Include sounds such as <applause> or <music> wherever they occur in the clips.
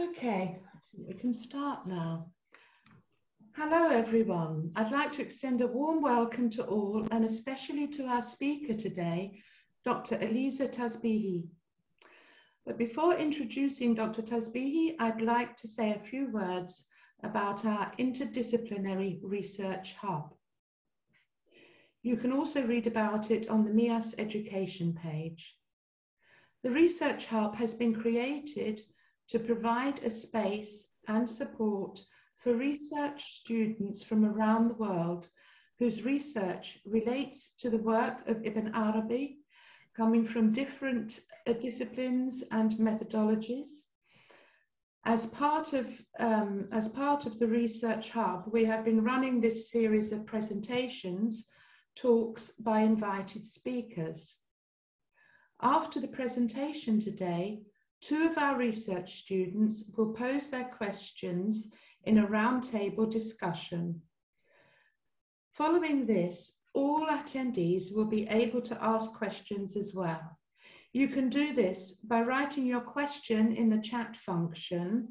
Okay, we can start now. Hello, everyone. I'd like to extend a warm welcome to all and especially to our speaker today, Dr. Eliza Tasbihi. But before introducing Dr. Tasbihi, I'd like to say a few words about our interdisciplinary research hub. You can also read about it on the MIAS education page. The Research Hub has been created to provide a space and support for research students from around the world whose research relates to the work of Ibn Arabi, coming from different uh, disciplines and methodologies. As part, of, um, as part of the Research Hub, we have been running this series of presentations, talks by invited speakers. After the presentation today, two of our research students will pose their questions in a roundtable discussion. Following this, all attendees will be able to ask questions as well. You can do this by writing your question in the chat function,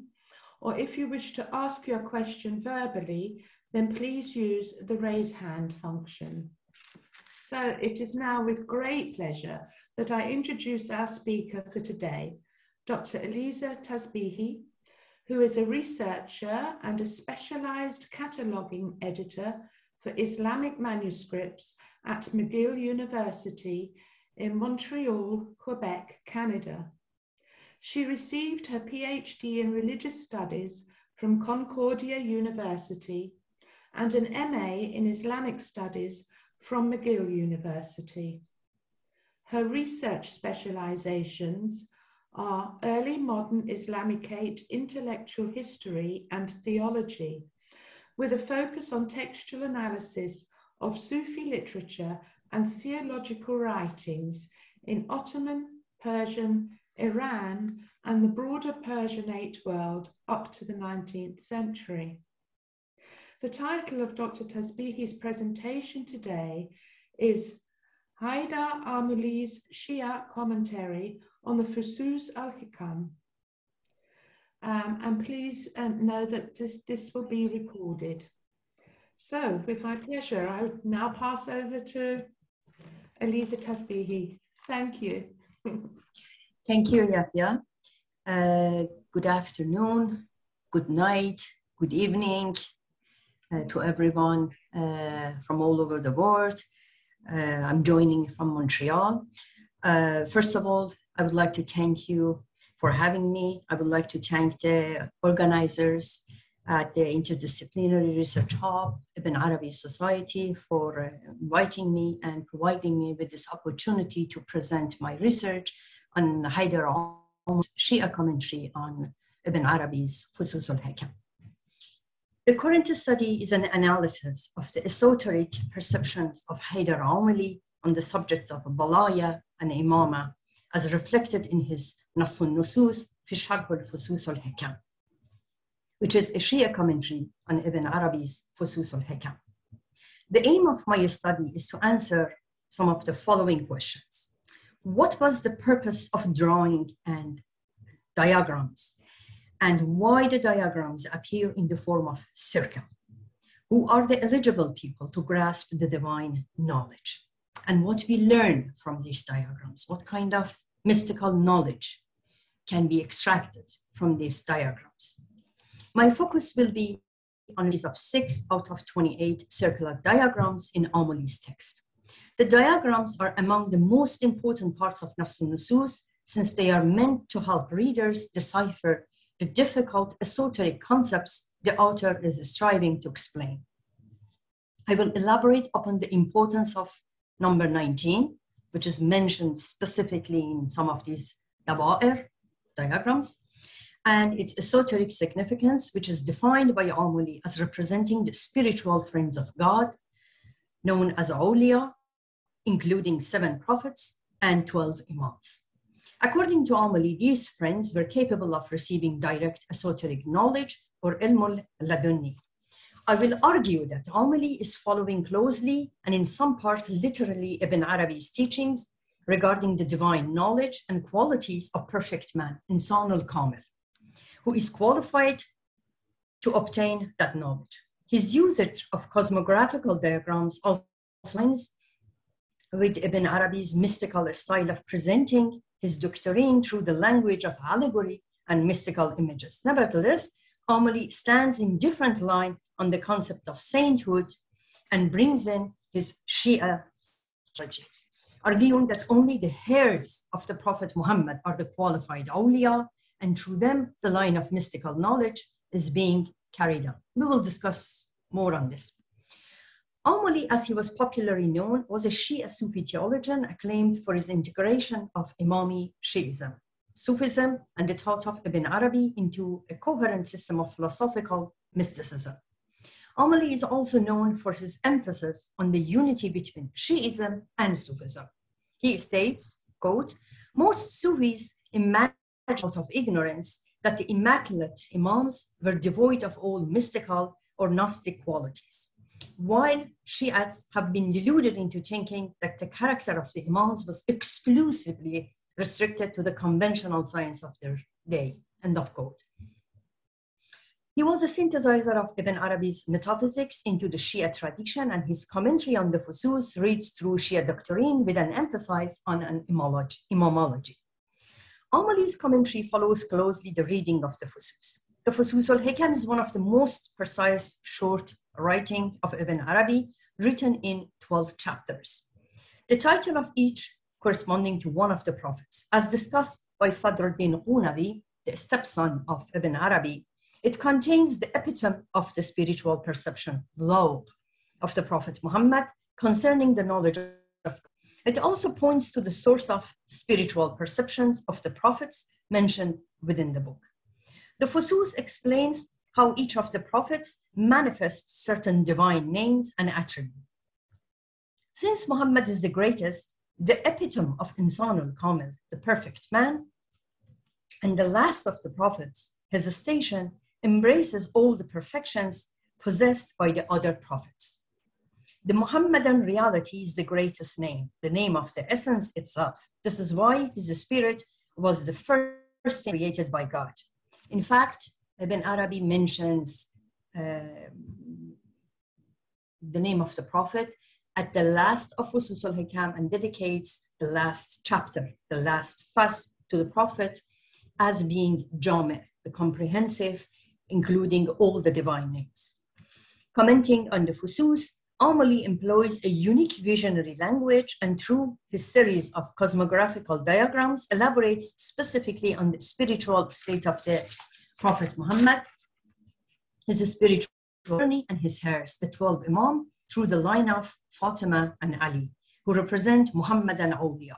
or if you wish to ask your question verbally, then please use the raise hand function. So it is now with great pleasure that I introduce our speaker for today, Dr. Eliza Tasbihi, who is a researcher and a specialized cataloging editor for Islamic manuscripts at McGill University in Montreal, Quebec, Canada. She received her PhD in Religious Studies from Concordia University and an MA in Islamic Studies from McGill University. Her research specializations are early modern Islamicate intellectual history and theology, with a focus on textual analysis of Sufi literature and theological writings in Ottoman, Persian, Iran, and the broader Persianate world up to the 19th century. The title of Dr. Tasbihi's presentation today is Haidar Amuli's Shia commentary on the Fusus al-Hikam. Um, and please uh, know that this, this will be recorded. So with my pleasure, I now pass over to Eliza Tasbihi. Thank you. <laughs> Thank you, Yahya. Uh, good afternoon, good night, good evening uh, to everyone uh, from all over the world. Uh, I'm joining from Montreal. Uh, first of all, I would like to thank you for having me. I would like to thank the organizers at the Interdisciplinary Research Hub, Ibn Arabi Society, for uh, inviting me and providing me with this opportunity to present my research on Haidar Amuli's Shia commentary on Ibn Arabi's Fusus al-Hikam. The current study is an analysis of the esoteric perceptions of Haidar Amuli on the subject of Walaya and Imama as reflected in his Nasun Nusus fi Sharh al-Fusus al-Hikam, which is a Shia commentary on Ibn Arabi's Fusus al-Hikam. The aim of my study is to answer some of the following questions. What was the purpose of drawing and diagrams? And why the diagrams appear in the form of circle? Who are the eligible people to grasp the divine knowledge? And what we learn from these diagrams, what kind of mystical knowledge can be extracted from these diagrams. My focus will be on these of six out of 28 circular diagrams in Amuli's text. The diagrams are among the most important parts of Nasun Nusus since they are meant to help readers decipher the difficult esoteric concepts the author is striving to explain. I will elaborate upon the importance of number 19, which is mentioned specifically in some of these dawa'ir diagrams, and its esoteric significance, which is defined by Amuli as representing the spiritual friends of God, known as awliya, including seven prophets and 12 imams. According to Amuli, these friends were capable of receiving direct esoteric knowledge or ilmul ladunni, I will argue that Amuli is following closely and in some part literally Ibn Arabi's teachings regarding the divine knowledge and qualities of perfect man, Insan al-Kamil. who is qualified to obtain that knowledge. His usage of cosmographical diagrams also aligns with Ibn Arabi's mystical style of presenting his doctrine through the language of allegory and mystical images. Nevertheless, Amali stands in different line on the concept of sainthood and brings in his Shia theology, arguing that only the heirs of the Prophet Muhammad are the qualified awliya, and through them the line of mystical knowledge is being carried on. We will discuss more on this. Amali, as he was popularly known, was a Shia Sufi theologian acclaimed for his integration of Imami Shiism, Sufism, and the thought of Ibn Arabi into a coherent system of philosophical mysticism. Amali is also known for his emphasis on the unity between Shiism and Sufism. He states, quote, most Sufis imagine out of ignorance that the immaculate Imams were devoid of all mystical or Gnostic qualities, while Shiites have been deluded into thinking that the character of the Imams was exclusively restricted to the conventional science of their day. End of quote. He was a synthesizer of Ibn Arabi's metaphysics into the Shia tradition, and his commentary on the Fusus reads through Shia doctrine with an emphasis on an imamology. imamology. Amali's commentary follows closely the reading of the Fusus. The Fusus al-Hikam is one of the most precise short writing of Ibn Arabi, written in 12 chapters. The title of each corresponding to one of the prophets. As discussed by Sadruddin Ghunawi, the stepson of Ibn Arabi, it contains the epitome of the spiritual perception, law of the Prophet Muhammad concerning the knowledge of It also points to the source of spiritual perceptions of the prophets mentioned within the book. The Fusus explains how each of the prophets manifests certain divine names and attributes. Since Muhammad is the greatest, the epitome of Insanul Kamil, the perfect man, and the last of the prophets, his station embraces all the perfections possessed by the other prophets. The Muhammadan reality is the greatest name, the name of the essence itself. This is why his spirit was the first created by God. In fact, Ibn Arabi mentions uh, the name of the prophet at the last of Fusus al-Hikam and dedicates the last chapter, the last fuss to the Prophet as being Jami, the comprehensive, including all the divine names. Commenting on the Fusus, Amali employs a unique visionary language and through his series of cosmographical diagrams elaborates specifically on the spiritual state of the Prophet Muhammad, his spiritual journey and his heirs, the 12 Imam, through the line of Fatima and Ali, who represent Muhammadan awliya.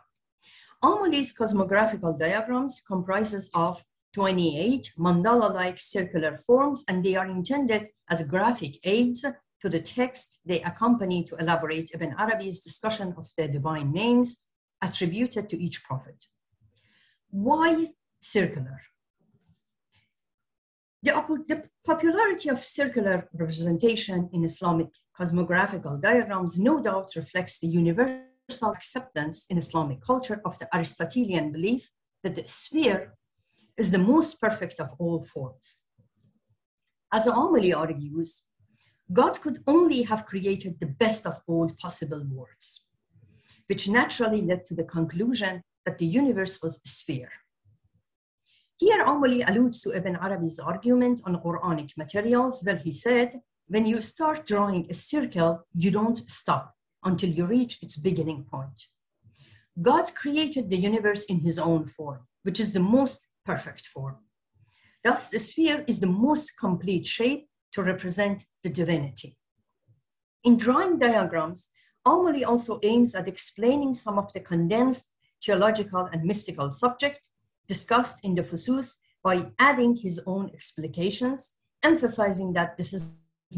Amali's cosmographical diagrams comprises of 28 mandala-like circular forms, and they are intended as graphic aids to the text they accompany to elaborate Ibn Arabi's discussion of the divine names attributed to each prophet. Why circular? The, the, popularity of circular representation in Islamic cosmographical diagrams no doubt reflects the universal acceptance in Islamic culture of the Aristotelian belief that the sphere is the most perfect of all forms. As Amali argues, God could only have created the best of all possible worlds, which naturally led to the conclusion that the universe was a sphere. Here, Amali alludes to Ibn Arabi's argument on Quranic materials, where he said, when you start drawing a circle, you don't stop until you reach its beginning point. God created the universe in his own form, which is the most perfect form. Thus, the sphere is the most complete shape to represent the divinity. In drawing diagrams, Amali also aims at explaining some of the condensed theological and mystical subject discussed in the Fusus by adding his own explications, emphasizing that this is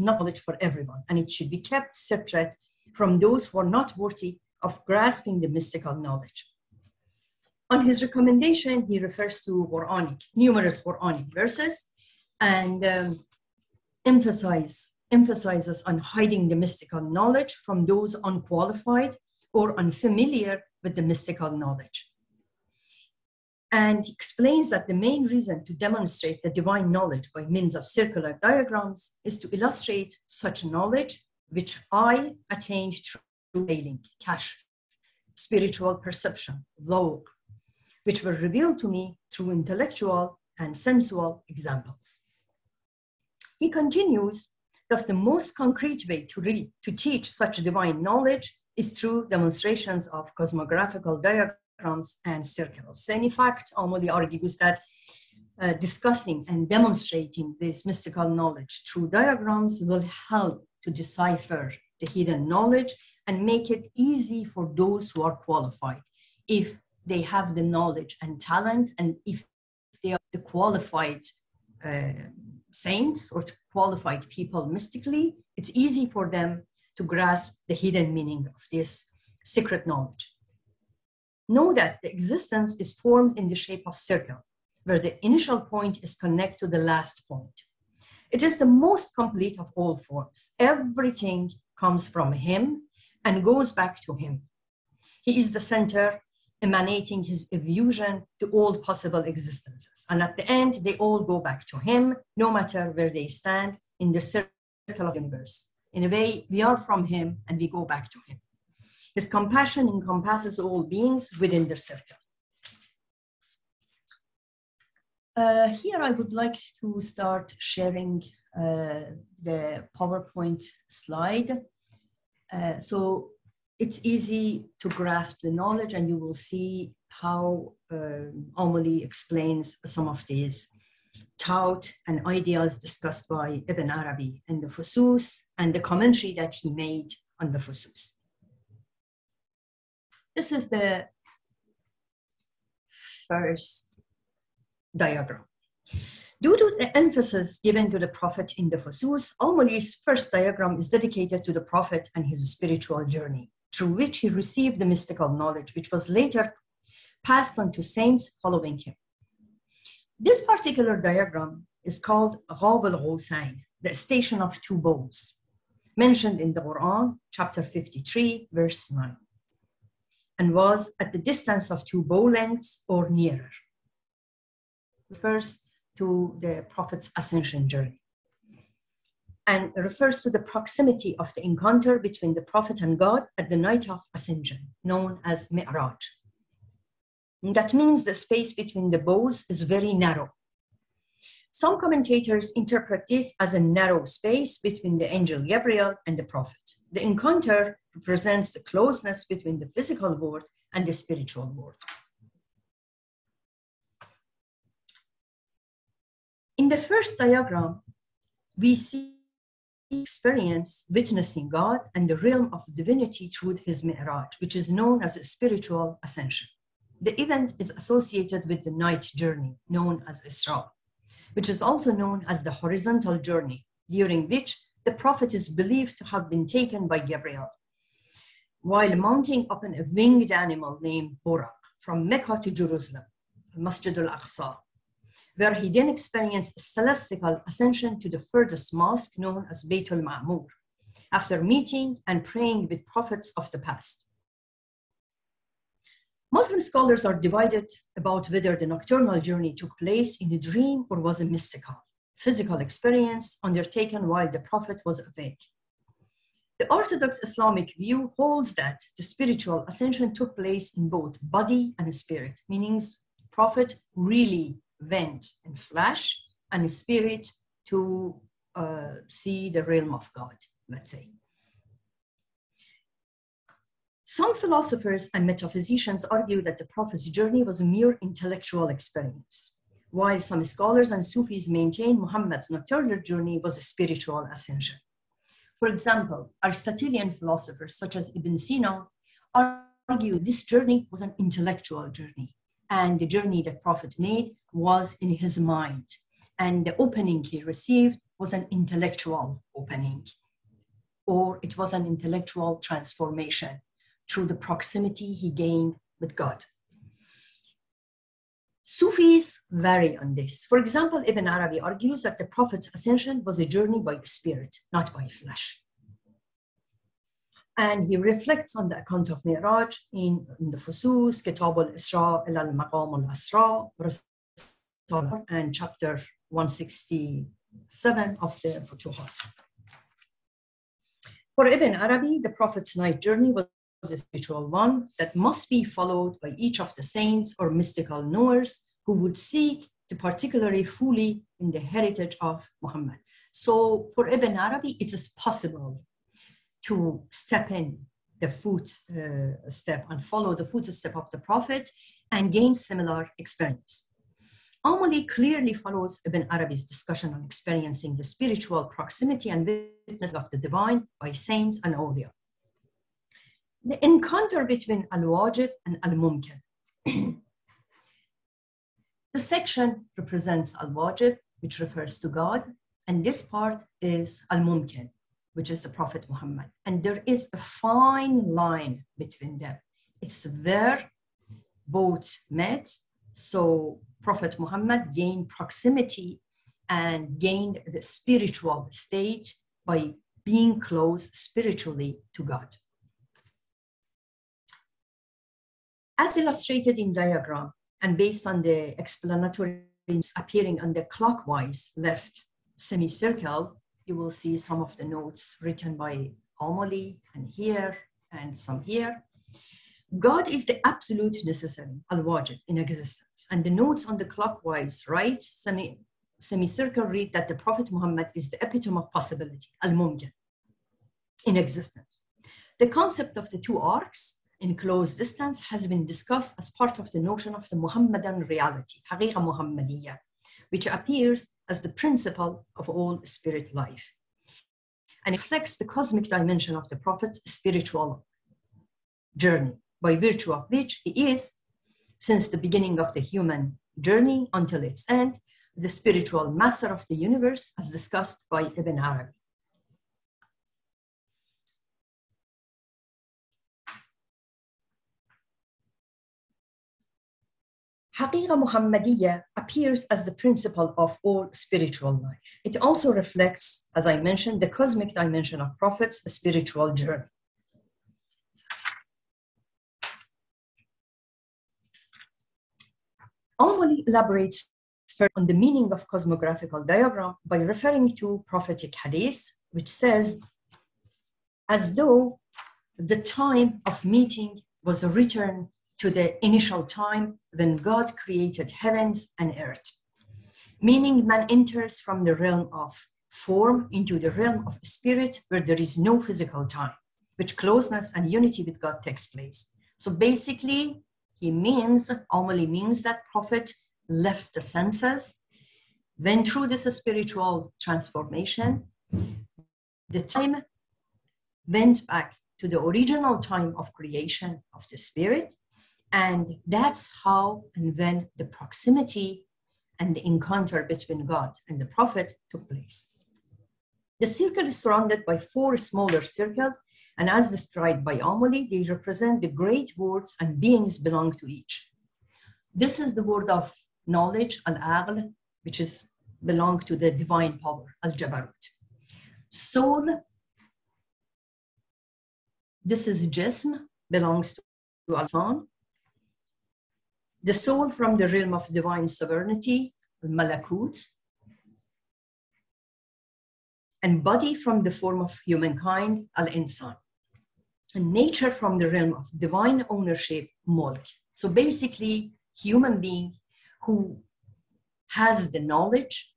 knowledge for everyone and it should be kept separate from those who are not worthy of grasping the mystical knowledge. On his recommendation, he refers to Quranic, numerous Quranic verses and um, emphasize, emphasizes on hiding the mystical knowledge from those unqualified or unfamiliar with the mystical knowledge. And explains that the main reason to demonstrate the divine knowledge by means of circular diagrams is to illustrate such knowledge which I attained through failing, cash, spiritual perception, log, which were revealed to me through intellectual and sensual examples. He continues, thus the most concrete way to, read, to teach such divine knowledge is through demonstrations of cosmographical diagrams and circles. And in fact, Amoli argues that uh, discussing and demonstrating this mystical knowledge through diagrams will help to decipher the hidden knowledge and make it easy for those who are qualified if they have the knowledge and talent and if they are the qualified uh, saints or qualified people mystically it's easy for them to grasp the hidden meaning of this secret knowledge know that the existence is formed in the shape of circle where the initial point is connected to the last point it is the most complete of all forms everything comes from him and goes back to him. He is the center emanating his effusion to all possible existences. And at the end, they all go back to him, no matter where they stand in the circle of universe. In a way, we are from him and we go back to him. His compassion encompasses all beings within the circle. Uh, here, I would like to start sharing uh, the PowerPoint slide. Uh, so it's easy to grasp the knowledge and you will see how uh, explains some of these thought and ideas discussed by Ibn Arabi in the Fusus and the commentary that he made on the Fusus. This is the first diagram. Due to the emphasis given to the Prophet in the Fusus, Amuli's first diagram is dedicated to the Prophet and his spiritual journey, through which he received the mystical knowledge, which was later passed on to saints following him. This particular diagram is called Ghab al the station of two bows, mentioned in the Quran, chapter 53, verse 9, and was at the distance of two bow lengths or nearer. Refers to the Prophet's ascension journey and refers to the proximity of the encounter between the Prophet and God at the night of ascension, known as Mi'raj. That means the space between the bows is very narrow. Some commentators interpret this as a narrow space between the angel Gabriel and the Prophet. The encounter represents the closeness between the physical world and the spiritual world. In the first diagram, we see experience witnessing God and the realm of divinity through his Mi'raj, which is known as a spiritual ascension. The event is associated with the night journey, known as Isra, which is also known as the horizontal journey, during which the Prophet is believed to have been taken by Gabriel while mounting upon a winged animal named Buraq from Mecca to Jerusalem, Masjid al-Aqsa, where he then experienced a celestial ascension to the furthest mosque known as Baytul Ma'mur, after meeting and praying with prophets of the past. Muslim scholars are divided about whether the nocturnal journey took place in a dream or was a mystical, physical experience undertaken while the Prophet was awake. The Orthodox Islamic view holds that the spiritual ascension took place in both body and spirit, meaning Prophet really went in flesh and spirit to uh, see the realm of God, let's say. Some philosophers and metaphysicians argue that the Prophet's journey was a mere intellectual experience, while some scholars and Sufis maintain Muhammad's nocturnal journey was a spiritual ascension. For example, Aristotelian philosophers such as Ibn Sina argue this journey was an intellectual journey, and the journey that Prophet made was in his mind. And the opening he received was an intellectual opening, or it was an intellectual transformation through the proximity he gained with God. Sufis vary on this. For example, Ibn Arabi argues that the Prophet's ascension was a journey by spirit, not by flesh. and he reflects on the account of Mi'raj in, in the Fusus, Kitab al-Isra al-Maqam al-Asra, and chapter 167 of the Futuhat. For Ibn Arabi, the Prophet's night journey was a spiritual one that must be followed by each of the saints or mystical knowers who would seek to particularly fully in the heritage of Muhammad. So for Ibn Arabi, it is possible to step in the foot uh, step and follow the footstep of the Prophet and gain similar experience. Amali clearly follows Ibn Arabi's discussion on experiencing the spiritual proximity and witness of the divine by saints and awliya. The encounter between al-wajib and al-mumkin. <clears throat> the section represents al-wajib, which refers to God, and this part is al-mumkin, which is the Prophet Muhammad. And there is a fine line between them. It's where both met. So Prophet Muhammad gained proximity and gained the spiritual state by being close spiritually to God. As illustrated in diagram and based on the explanatory appearing on the clockwise left semicircle, you will see some of the notes written by Amali and here and some here. God is the absolute necessary, al-wajib, in existence. And the notes on the clockwise right semi, semicircle read that the Prophet Muhammad is the epitome of possibility, al-mumkin, in existence. The concept of the two arcs in close distance has been discussed as part of the notion of the Muhammadan reality, haqiqa Muhammadiyya, which appears as the principle of all spirit life and reflects the cosmic dimension of the Prophet's spiritual journey by virtue of which he is, since the beginning of the human journey until its end, the spiritual master of the universe, as discussed by Ibn Arabi. Haqiqa Muhammadiyya appears as the principle of all spiritual life. It also reflects, as I mentioned, the cosmic dimension of Prophet's spiritual journey. Al-Wali elaborates on the meaning of cosmographical diagram by referring to prophetic hadith, which says, as though the time of meeting was a return to the initial time when God created heavens and earth, meaning man enters from the realm of form into the realm of spirit where there is no physical time, which closeness and unity with God takes place. So basically, he means, Amali means that prophet left the senses, went through this spiritual transformation. The time went back to the original time of creation of the spirit. And that's how and when the proximity and the encounter between God and the prophet took place. The circle is surrounded by four smaller circles and as described by Amali, they represent the great words and beings belong to each. This is the word of knowledge, al-aql, which is belong to the divine power, al-jabarut. Soul, this is jism, belongs to al-san. The soul from the realm of divine sovereignty, al-malakut. And body from the form of humankind, al-insan and nature from the realm of divine ownership, mulk. So basically, human being who has the knowledge,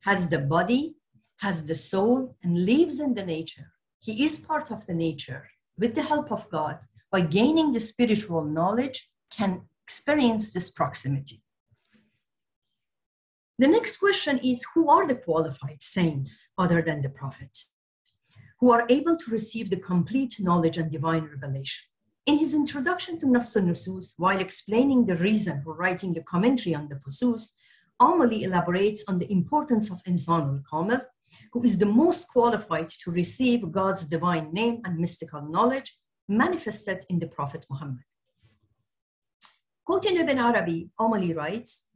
has the body, has the soul, and lives in the nature. He is part of the nature with the help of God. By gaining the spiritual knowledge, can experience this proximity. The next question is who are the qualified saints other than the prophet? who are able to receive the complete knowledge and divine revelation. In his introduction to Nas nusus while explaining the reason for writing a commentary on the Fusus, Amali elaborates on the importance of Insan al-Kamil, who is the most qualified to receive God's divine name and mystical knowledge manifested in the Prophet Muhammad. Quoting Ibn Arabi, Amali writes,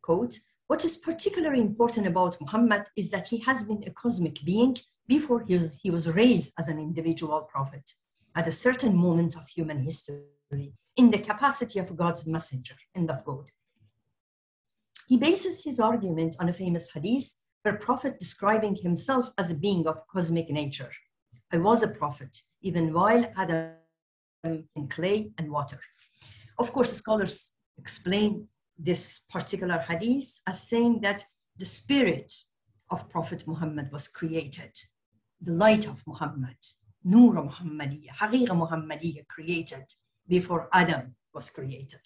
quote, what is particularly important about Muhammad is that he has been a cosmic being before he was, he was raised as an individual prophet. at a certain moment of human history in the capacity of God's messenger. End of quote. He bases his argument on a famous hadith where prophet describing himself as a being of cosmic nature. I was a prophet, even while Adam in clay and water. Of course, scholars explain this particular hadith as saying that the spirit of Prophet Muhammad was created, the light of Muhammad, Nur Muhammadiyya, Haqiqa Muhammadiyya created before Adam was created.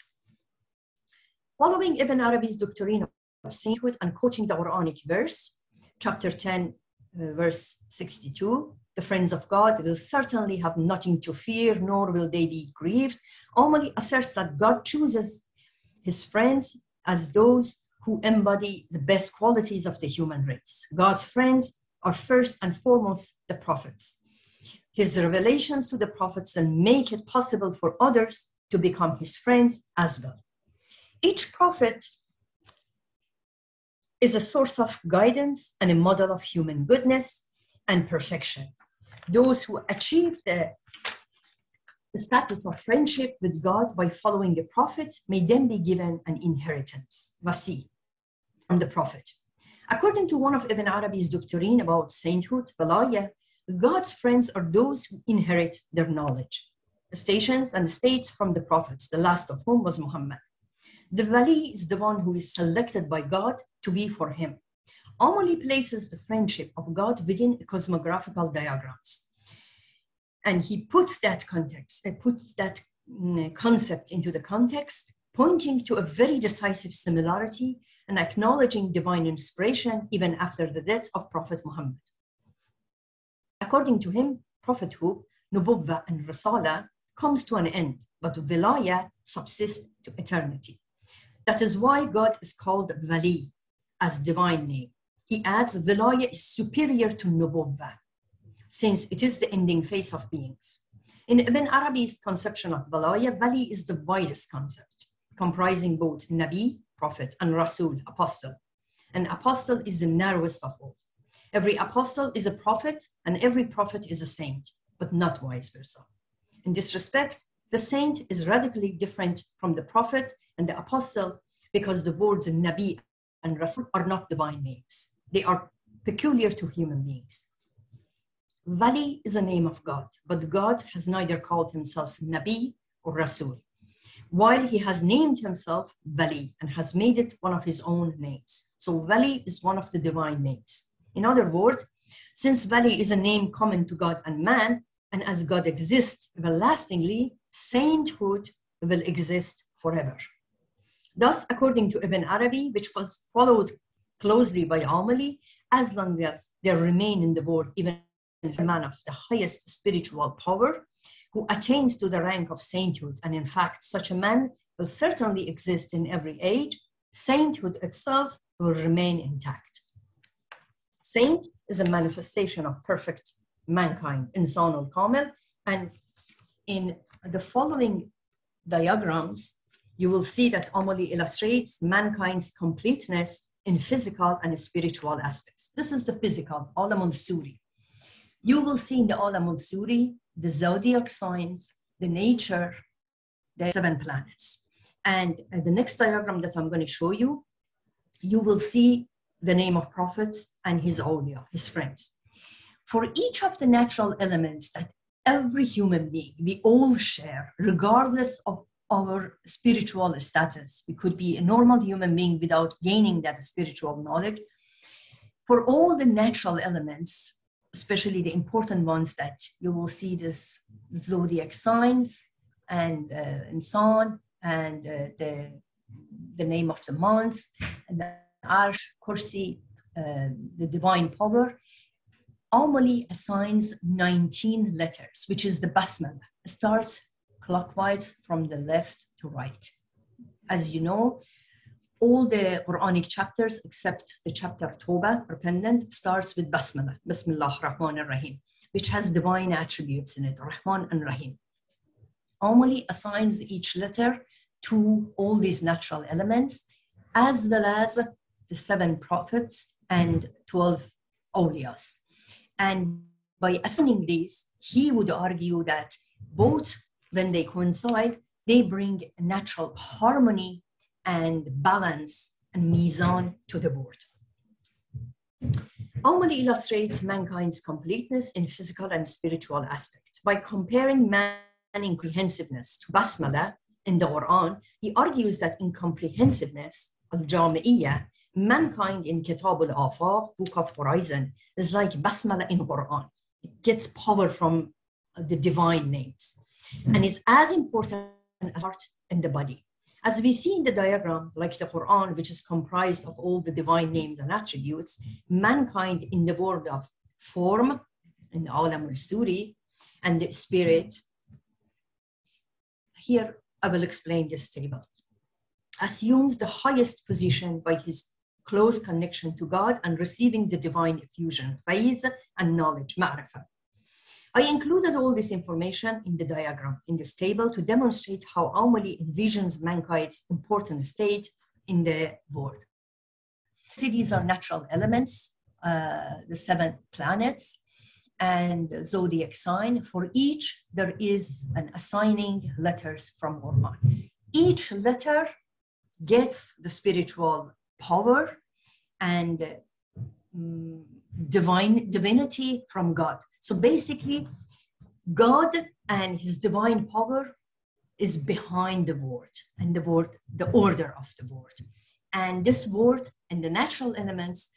Following Ibn Arabi's doctrine of sainthood and quoting the Quranic verse, chapter 10, uh, verse 62, the friends of God will certainly have nothing to fear, nor will they be grieved. Omali asserts that God chooses his friends as those who embody the best qualities of the human race. God's friends are first and foremost the prophets. His revelations to the prophets and make it possible for others to become his friends as well. Each prophet is a source of guidance and a model of human goodness and perfection. Those who achieve the, status of friendship with God by following the prophet may then be given an inheritance, wasi, from the prophet. According to one of Ibn Arabi's doctrine about sainthood, Walaya, God's friends are those who inherit their knowledge, stations and states from the prophets, the last of whom was Muhammad. The wali is the one who is selected by God to be for him. Only places the friendship of God within cosmographical diagrams. And he puts that context, and puts that mm, concept into the context, pointing to a very decisive similarity and acknowledging divine inspiration even after the death of Prophet Muhammad. According to him, prophethood, nubuwwah, and risala comes to an end, but wilaya subsists to eternity. That is why God is called Wali as divine name. He adds Wilaya is superior to Nubuwwah, since it is the ending phase of beings. In Ibn Arabi's conception of Wilaya, Wali is the widest concept, comprising both Nabi, prophet, and Rasul, apostle. An apostle is the narrowest of all. Every apostle is a prophet, and every prophet is a saint, but not vice versa. In this respect, the saint is radically different from the prophet and the apostle because the words Nabi and Rasul are not divine names. They are peculiar to human beings. Wali is a name of God, but God has neither called himself Nabi or Rasul, while he has named himself Wali and has made it one of his own names. So Wali is one of the divine names. In other words, since Wali is a name common to God and man, and as God exists everlastingly, sainthood will exist forever. Thus, according to Ibn Arabi, which was followed closely by Amali, as long as there remain in the world even a man of the highest spiritual power who attains to the rank of sainthood, and in fact, such a man will certainly exist in every age, sainthood itself will remain intact. Saint is a manifestation of perfect mankind, insan al-kamil, and in the following diagrams, you will see that Amali illustrates mankind's completeness in physical and spiritual aspects. This is the physical, Alam al-Suri. You will see in the Alam al-Suri the zodiac signs, the nature, the seven planets. And uh, the next diagram that I'm going to show you, you will see the name of prophets and his awliya, his friends. For each of the natural elements that every human being, we all share, regardless of our spiritual status. We could be a normal human being without gaining that spiritual knowledge. For all the natural elements, especially the important ones that you will see this zodiac signs and, uh, and so on, and uh, the, the name of the months, and the Arsh, Kursi, uh, the divine power, Amali assigns 19 letters, which is the Basmala. Starts clockwise from the left to right. As you know, all the Quranic chapters except the chapter Toba, repentance, starts with Basmala, Bismillah Rahman and Rahim, which has divine attributes in it, Rahman and Rahim. Only assigns each letter to all these natural elements, as well as the seven prophets and 12 awliyas. And by assigning these, he would argue that Both, when they coincide, they bring natural harmony and balance and mizan to the board. Awmali illustrates mankind's completeness in physical and spiritual aspects. By comparing man incomprehensiveness to basmala in the Quran, he argues that incomprehensiveness, al-jami'iyah, mankind in Kitab al-Afaq, Book of Horizon, is like basmala in Quran. It gets power from the divine names Mm-hmm. and is as important as heart in the body. As we see in the diagram, like the Quran, which is comprised of all the divine names and attributes, mankind in the world of form, in the Alam al-Suri, and the spirit. Here, I will explain this table. Assumes the highest position by his close connection to God and receiving the divine effusion, faiz, and knowledge, ma'rifah. I included all this information in the diagram in this table to demonstrate how Awmali envisions mankind's important state in the world. Cities are natural elements, uh, the seven planets and zodiac sign. For each, there is an assigning letters from Quran. Each letter gets the spiritual power and um, divine divinity from God. So basically, God and his divine power is behind the word and the word, the order of the word. And this word and the natural elements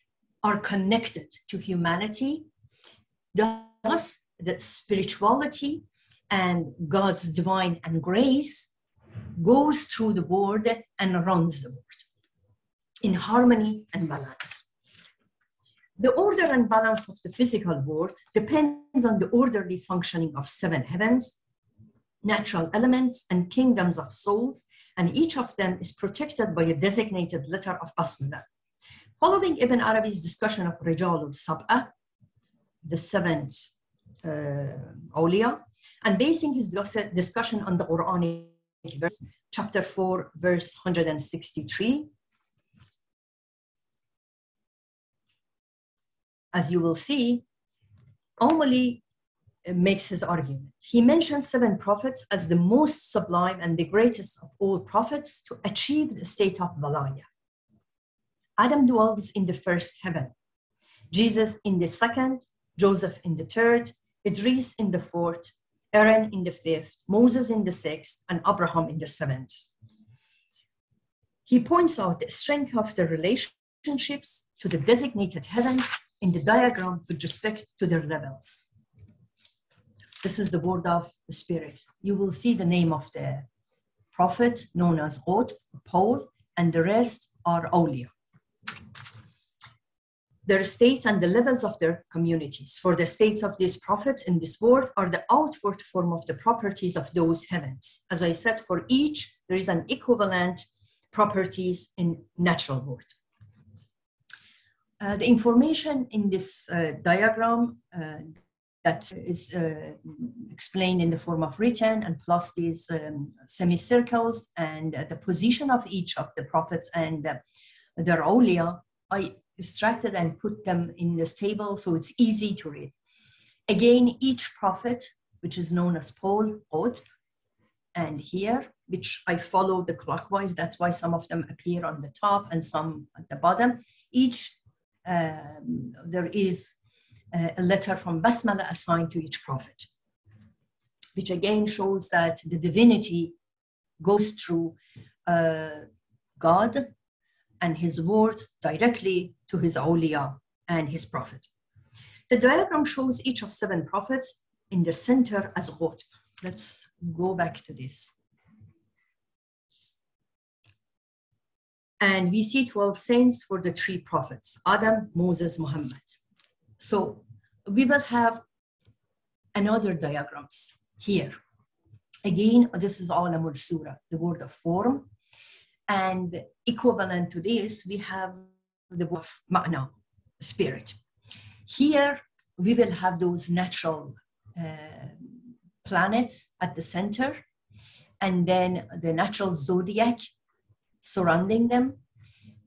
are connected to humanity. Thus, the spirituality and God's divine and grace goes through the word and runs the word in harmony and balance. The order and balance of the physical world depends on the orderly functioning of seven heavens, natural elements, and kingdoms of souls, and each of them is protected by a designated letter of Basmala. Following Ibn Arabi's discussion of Rijal al-Sab'a, the seventh uh, awliya, and basing his discussion on the Quranic verse, chapter 4, verse 163, as you will see, Awmali makes his argument. He mentions seven prophets as the most sublime and the greatest of all prophets to achieve the state of Valaya. Adam dwells in the first heaven, Jesus in the second, Joseph in the third, Idris in the fourth, Aaron in the fifth, Moses in the sixth, and Abraham in the seventh. He points out the strength of the relationships to the designated heavens in the diagram with respect to the levels. This is the word of the spirit. You will see the name of the prophet known as Hod, Paul, and the rest are Awliya. Their states and the levels of their communities. For the states of these prophets in this world are the outward form of the properties of those heavens. As I said, for each, there is an equivalent properties in natural world. Uh, the information in this uh, diagram uh, that is uh, explained in the form of written and plus these um, semicircles and uh, the position of each of the prophets and their awliya, I extracted and put them in this table so it's easy to read. Again, each prophet, which is known as Paul, Od, and here, which I follow the clockwise, that's why some of them appear on the top and some at the bottom. Each um, there is a letter from Basmala assigned to each prophet, which again shows that the divinity goes through uh, God and his word directly to his awliya and his prophet. The diagram shows each of seven prophets in the center as Ghot. Let's go back to this. And we see 12 saints for the three prophets Adam, Moses, Muhammad. So we will have another diagrams here. Again, this is Alamul Surah, the word of form. And equivalent to this, we have the word of ma'na, spirit. Here, we will have those natural uh, planets at the center, and then the natural zodiac surrounding them.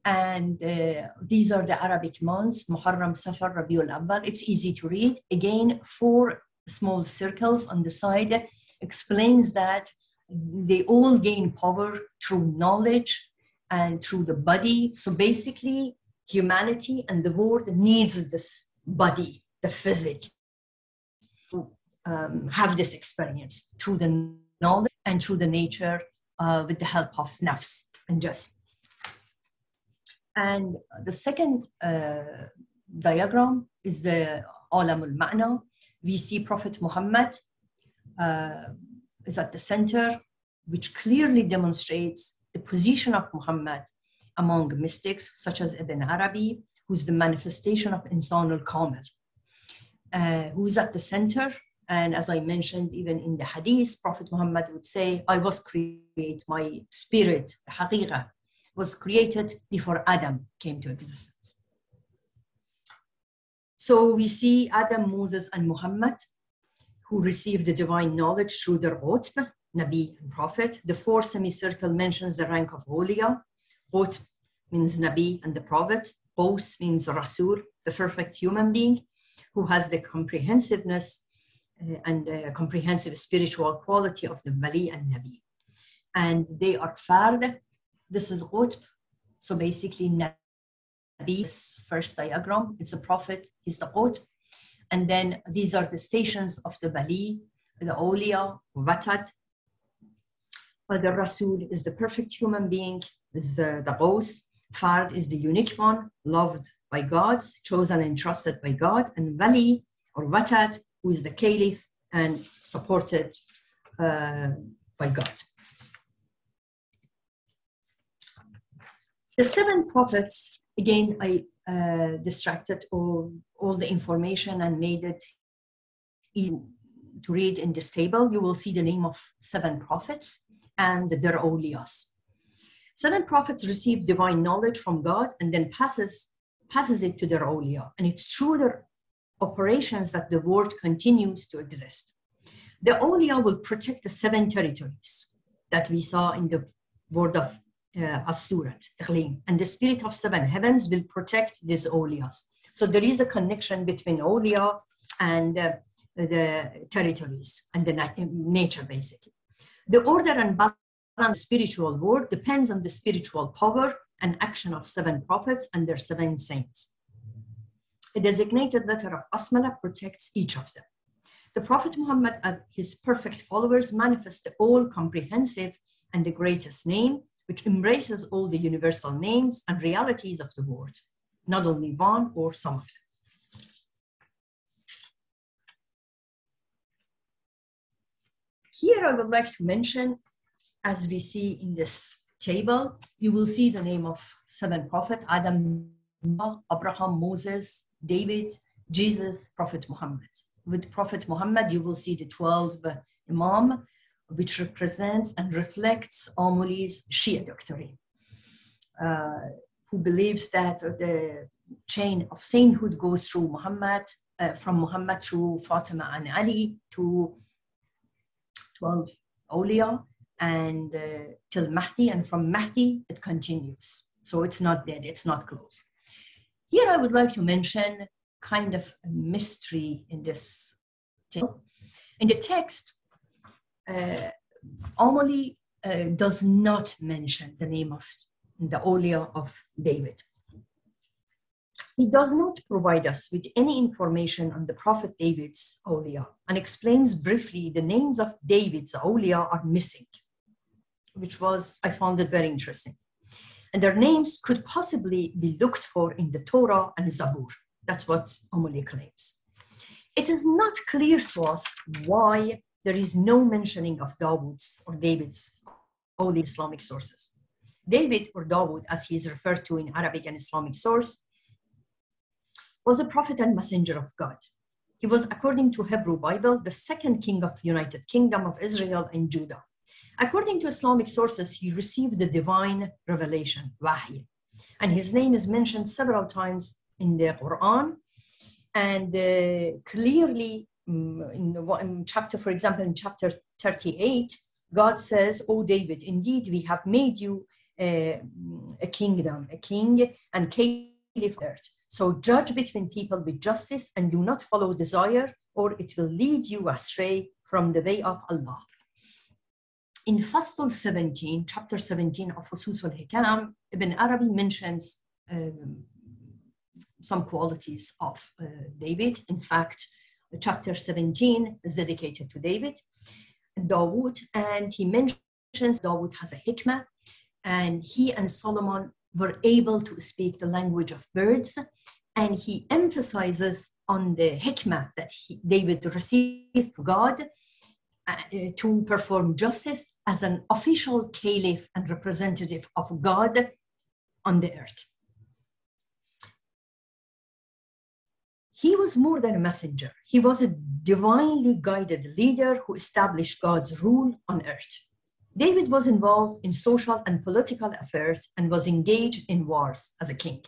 And uh, these are the Arabic months, Muharram, Safar, Rabiul Awwal. It's easy to read. Again, four small circles on the side explains that they all gain power through knowledge and through the body. So basically, humanity and the world needs this body, the physic, to um, have this experience through the knowledge and through the nature uh, with the help of nafs and just. And the second uh, diagram is the alam al-ma'na. We see Prophet Muhammad uh, is at the center, which clearly demonstrates the position of Muhammad among mystics, such as Ibn Arabi, who's the manifestation of Insan al-Kamil, uh, who is at the center. And as I mentioned, even in the Hadith, Prophet Muhammad would say, I was created, my spirit, haqiqah, was created before Adam came to existence. So we see Adam, Moses, and Muhammad, who received the divine knowledge through their Qutb, Nabi and Prophet. The fourth semicircle mentions the rank of Awliya. Qutb means Nabi and the Prophet. Qaus means Rasul, the perfect human being who has the comprehensiveness and the comprehensive spiritual quality of the Wali and Nabi. And they are Fard, this is Qutb. So basically, Nabi's first diagram, it's a prophet, he's the Qutb. And then these are the stations of the Wali, the Awliya, Watad. But the Rasul is the perfect human being, this is uh, the Qaus. Fard is the unique one, loved by God, chosen and trusted by God. And Wali or Watad, who is the Caliph and supported uh, by God. The seven prophets, again, I uh, distracted all, all the information and made it in, to read in this table. You will see the name of seven prophets and their awliyas. Seven prophets receive divine knowledge from God and then passes, passes it to their awliya. And it's through their operations that the world continues to exist. The awliya will protect the seven territories that we saw in the word of uh, as-surat, and the spirit of seven heavens will protect these awliyas. So there is a connection between awliya and uh, the territories and the na- nature, basically. The order and balance spiritual world depends on the spiritual power and action of seven prophets and their seven saints. A designated letter of Basmala protects each of them. The Prophet Muhammad and his perfect followers manifest the all comprehensive and the greatest name which embraces all the universal names and realities of the world, not only one or some of them. Here I would like to mention, as we see in this table, you will see the name of seven prophets, Adam, Abraham, Moses, David, Jesus, Prophet Muhammad. With Prophet Muhammad, you will see the 12 Imam, which represents and reflects Amuli's Shia doctrine, uh, who believes that the chain of sainthood goes through Muhammad, uh, from Muhammad through Fatima and Ali to 12 awliya and uh, till Mahdi, and from Mahdi it continues. So it's not dead, it's not closed. Here I would like to mention kind of a mystery in this. In the text, uh, Amuli uh, does not mention the name of the Awliya of David. He does not provide us with any information on the Prophet David's Awliya and explains briefly the names of David's Awliya are missing, which was, I found it very interesting. And their names could possibly be looked for in the Torah and Zabur. That's what Amuli claims. It is not clear to us why there is no mentioning of Dawood's or David's only Islamic sources. David or Dawood, as he is referred to in Arabic and Islamic source, was a prophet and messenger of God. He was, according to Hebrew Bible, the second king of United Kingdom of Israel and Judah. According to Islamic sources, he received the divine revelation, wahy, and his name is mentioned several times in the Quran. And uh, clearly, Mm, in, in chapter, for example, in chapter 38, God says, Oh, David, indeed we have made you a, a kingdom, a king and caliph earth. So judge between people with justice and do not follow desire, or it will lead you astray from the way of Allah. In Fasl 17, chapter 17 of Fusus al-Hikam, Ibn Arabi mentions um, some qualities of uh, David. In fact, chapter 17 is dedicated to David, Dawood, and he mentions Dawood has a hikmah, and he and Solomon were able to speak the language of birds, and he emphasizes on the hikmah that he, David received from God uh, to perform justice as an official caliph and representative of God on the earth. He was more than a messenger. He was a divinely guided leader who established God's rule on earth. David was involved in social and political affairs and was engaged in wars as a king,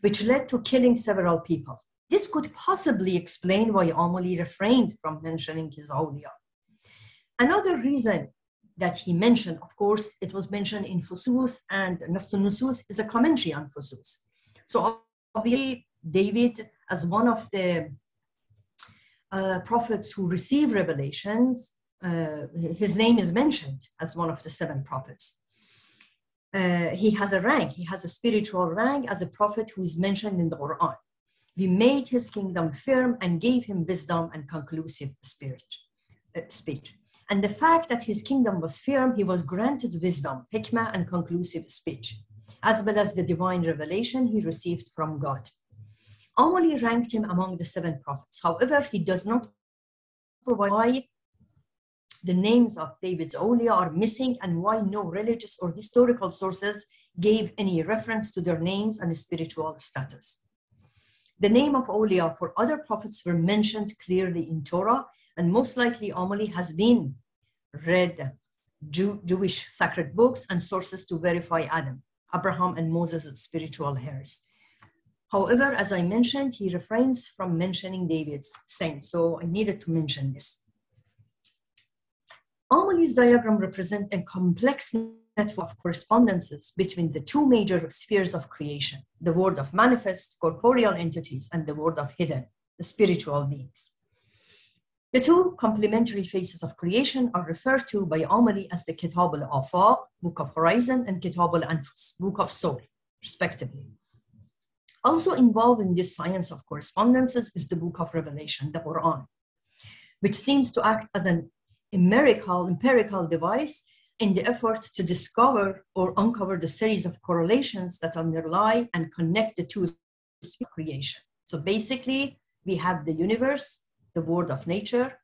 which led to killing several people. This could possibly explain why Amuli refrained from mentioning his awliya. Another reason that he mentioned, of course, it was mentioned in Fusus, and Nass al-Nusus is a commentary on Fusus. So obviously, David, as one of the uh, prophets who receive revelations, uh, his name is mentioned as one of the seven prophets. Uh, he has a rank, he has a spiritual rank as a prophet who is mentioned in the Quran. We made his kingdom firm and gave him wisdom and conclusive spirit, uh, speech. And the fact that his kingdom was firm, he was granted wisdom, hikmah, and conclusive speech, as well as the divine revelation he received from God. Amuli ranked him among the seven prophets. However, he does not provide why the names of David's awliya are missing and why no religious or historical sources gave any reference to their names and spiritual status. The name of awliya for other prophets were mentioned clearly in Torah, and most likely Amuli has been read Jew, Jewish sacred books and sources to verify Adam, Abraham, and Moses' spiritual heirs. However, as I mentioned, he refrains from mentioning David's saint, so I needed to mention this. Amuli's diagram represents a complex network of correspondences between the two major spheres of creation, the world of manifest, corporeal entities, and the world of hidden, the spiritual beings. The two complementary phases of creation are referred to by Amuli as the Kitab al-Afaq, Book of Horizon, and Kitab al-Anfus, Book of Soul, respectively. Also involved in this science of correspondences is the Book of Revelation, the Quran, which seems to act as an empirical, empirical device in the effort to discover or uncover the series of correlations that underlie and connect the two creation. So basically, we have the universe, the world of nature,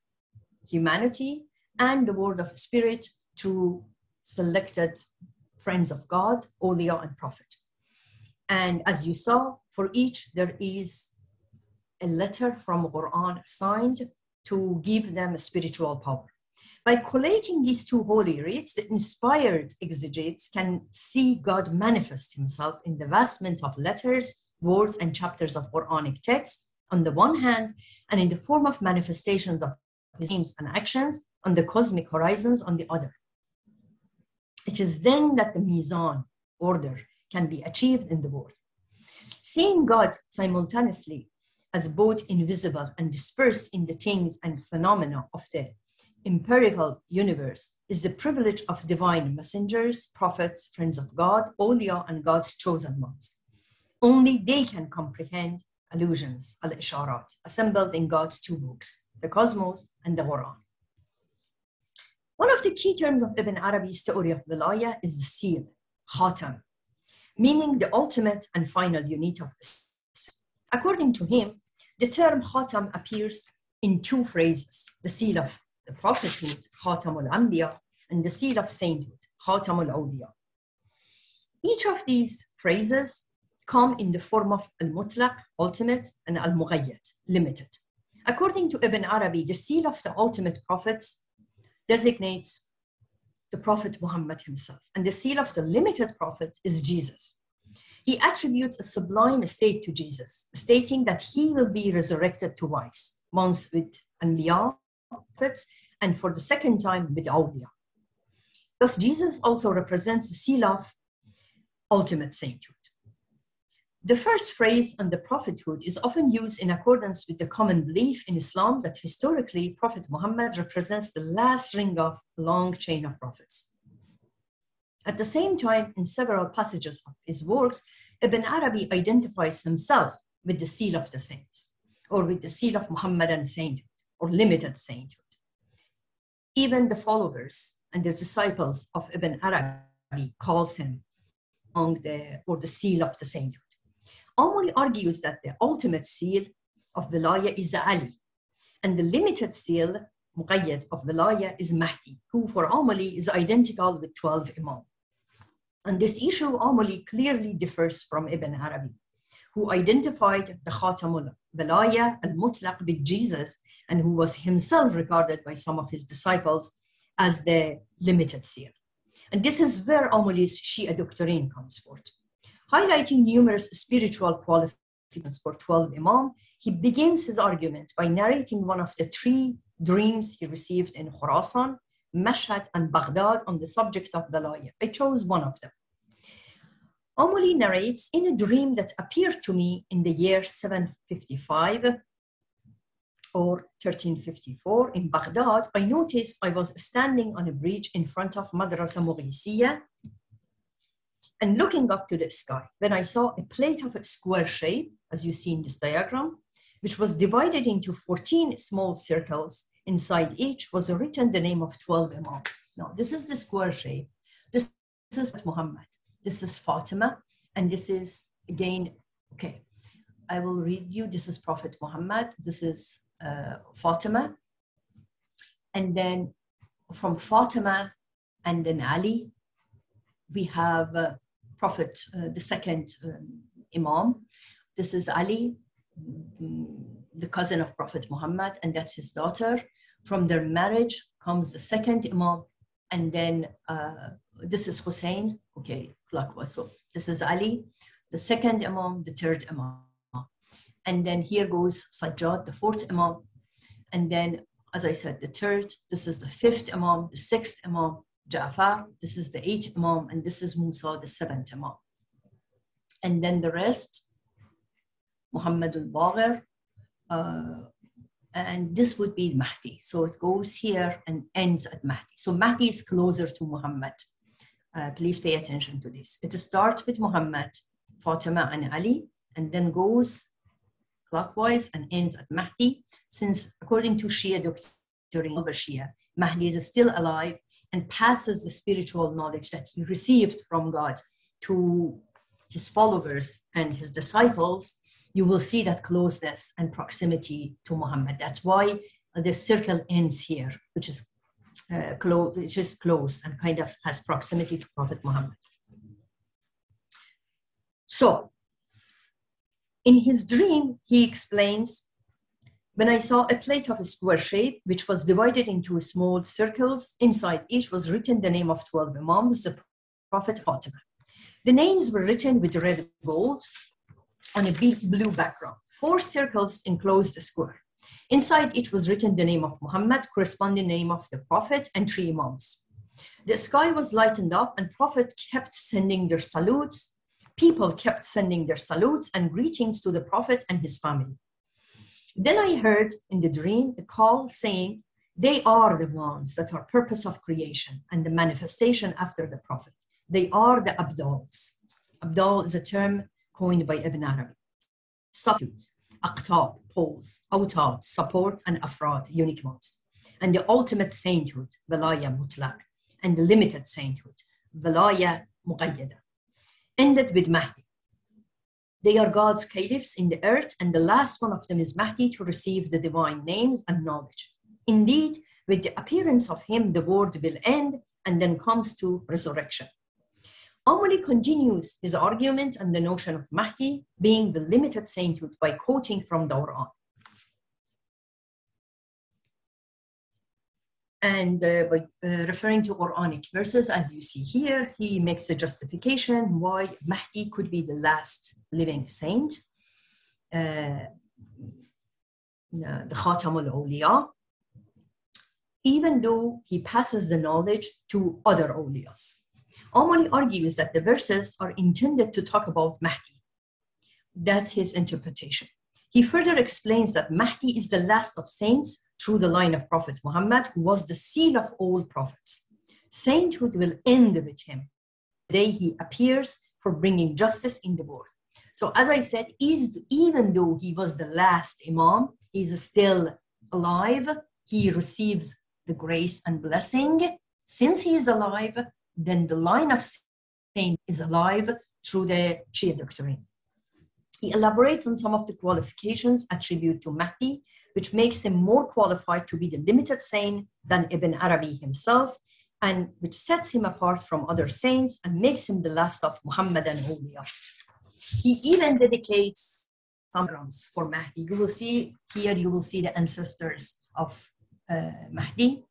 humanity, and the world of spirit through selected friends of God, awliya, and Prophet. And as you saw, for each there is a letter from Quran signed to give them a spiritual power. By collating these two holy writs, the inspired exegetes can see God manifest himself in the vastment of letters, words, and chapters of Quranic text on the one hand, and in the form of manifestations of his names and actions on the cosmic horizons on the other. It is then that the Mizan order can be achieved in the world. Seeing God simultaneously as both invisible and dispersed in the things and phenomena of the empirical universe is the privilege of divine messengers, prophets, friends of God, awliya, and God's chosen ones. Only they can comprehend allusions, al-isharat, assembled in God's two books, the cosmos and the Quran. One of the key terms of Ibn Arabi's theory of Wilaya is the seal, khatam, meaning the ultimate and final unit of the According to him, the term khatam appears in two phrases, the seal of the prophethood, Khatam al-Anbiya, and the seal of sainthood, Khatam al-Awliya. Each of these phrases come in the form of al-Mutlaq, ultimate, and al-Muqayyad, limited. According to Ibn Arabi, the seal of the ultimate prophets designates the Prophet Muhammad himself, and the seal of the limited prophet is Jesus. He attributes a sublime state to Jesus, stating that he will be resurrected twice, once with Anbiya, prophets, and for the second time with awliya. Thus, Jesus also represents the seal of ultimate sainthood. The first phrase on the prophethood is often used in accordance with the common belief in Islam that historically Prophet Muhammad represents the last ring of a long chain of prophets. At the same time, in several passages of his works, Ibn Arabi identifies himself with the seal of the saints, or with the seal of Muhammadan sainthood, or limited sainthood. Even the followers and the disciples of Ibn Arabi calls him among the, or the seal of the sainthood. Amuli argues that the ultimate seal of Vilaya is Ali, and the limited seal, Muqayyad of Vilaya, is Mahdi, who for Amuli is identical with 12 Imam. And this issue, Amuli clearly differs from Ibn Arabi, who identified the Khatamul Vilaya al-Mutlaq with Jesus, and who was himself regarded by some of his disciples as the limited seal. And this is where Amuli's Shia doctrine comes forth. Highlighting numerous spiritual qualifications for 12 Imam, he begins his argument by narrating one of the three dreams he received in Khurasan, Mashhad, and Baghdad on the subject of Walaya. I chose one of them. Amuli narrates in a dream that appeared to me in the year 755 or 1354 in Baghdad, I noticed I was standing on a bridge in front of Madrasa Mughisiya and looking up to the sky, then I saw a plate of a square shape, as you see in this diagram, which was divided into 14 small circles. Inside each was written the name of 12 Imam. Now, this is the square shape. This, this is Muhammad. This is Fatima. And this is, again, okay, I will read you. This is Prophet Muhammad. This is uh, Fatima. And then from Fatima and then Ali, we have uh, Prophet, uh, the second um, Imam. This is Ali, the cousin of Prophet Muhammad, and that's his daughter. From their marriage comes the second Imam, and then uh, this is Hussein. Okay, clockwise. So this is Ali, the second Imam, the third Imam. And then here goes Sajjad, the fourth Imam. And then, as I said, the third, this is the fifth Imam, the sixth Imam, Ja'far, this is the eighth Imam, and this is Musa, the seventh Imam. And then the rest, Muhammad al-Baqir, uh, and this would be Mahdi. So it goes here and ends at Mahdi. So Mahdi is closer to Muhammad. Uh, please pay attention to this. It starts with Muhammad, Fatima, and Ali, and then goes clockwise and ends at Mahdi. Since according to Shia doctrine, Shia, Mahdi is still alive and passes the spiritual knowledge that he received from God to his followers and his disciples, you will see that closeness and proximity to Muhammad. That's why the circle ends here, which is uh, close, which is close and kind of has proximity to Prophet Muhammad. So, in his dream, he explains when I saw a plate of a square shape, which was divided into small circles, inside each was written the name of 12 Imams, the Prophet Fatima. The names were written with red gold on a big blue background. Four circles enclosed the square. Inside each was written the name of Muhammad, corresponding name of the Prophet, and three Imams. The sky was lightened up, and Prophet kept sending their salutes. People kept sending their salutes and greetings to the Prophet and his family. Then I heard in the dream a call saying, They are the ones that are purpose of creation and the manifestation after the Prophet. They are the abdals. Abdal is a term coined by Ibn Arabi. Substitutes, aqtab, poles, awtad, support, and afrad, unique modes. And the ultimate sainthood, Valaya mutlaq, and the limited sainthood, Valaya muqayyada. Ended with Mahdi. They are God's caliphs in the earth, and the last one of them is Mahdi to receive the divine names and knowledge. Indeed, with the appearance of him, the world will end and then comes to resurrection. Amuli continues his argument on the notion of Mahdi being the limited sainthood by quoting from the Quran. And uh, by uh, referring to Quranic verses, as you see here, he makes a justification why Mahdi could be the last living saint, uh, the Khatam al-Awliya, even though he passes the knowledge to other awliyas. Amuli argues that the verses are intended to talk about Mahdi, That's his interpretation. He further explains that Mahdi is the last of saints through the line of Prophet Muhammad, who was the seal of all prophets. Sainthood will end with him the day he appears for bringing justice in the world. So, as I said, even though he was the last Imam, he's still alive. He receives the grace and blessing. Since he is alive, then the line of saint is alive through the Shia doctrine. He elaborates on some of the qualifications attributed to Mahdi, which makes him more qualified to be the limited saint than Ibn Arabi himself, and which sets him apart from other saints and makes him the last of Muhammadan awliya. He even dedicates some grams for Mahdi. You will see here, you will see the ancestors of uh, Mahdi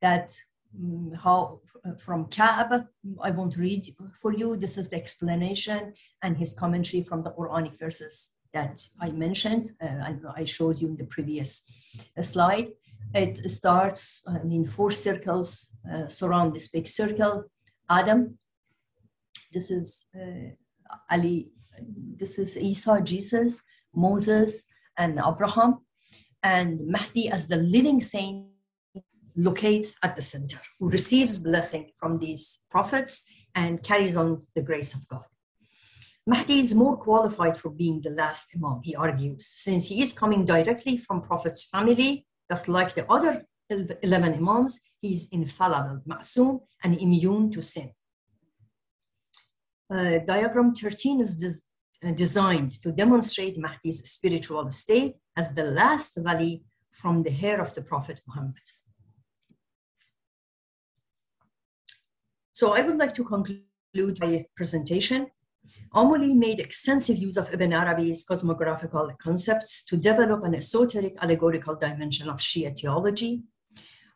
that how from Ka'b, I won't read for you. This is the explanation and his commentary from the Quranic verses that I mentioned uh, and I showed you in the previous uh, slide. It starts, I mean, four circles uh, surround this big circle. Adam, this is uh, Ali, this is Isa, Jesus, Moses, and Abraham, and Mahdi as the living saint locates at the center, who receives blessing from these prophets and carries on the grace of God. Mahdi is more qualified for being the last Imam, he argues, since he is coming directly from Prophet's family, just like the other 11 Imams, he's infallible, ma'soom, and immune to sin. Uh, diagram 13 is des uh, designed to demonstrate Mahdi's spiritual state as the last valley from the hair of the Prophet Muhammad. So I would like to conclude my presentation. Amuli made extensive use of Ibn Arabi's cosmographical concepts to develop an esoteric allegorical dimension of Shia theology.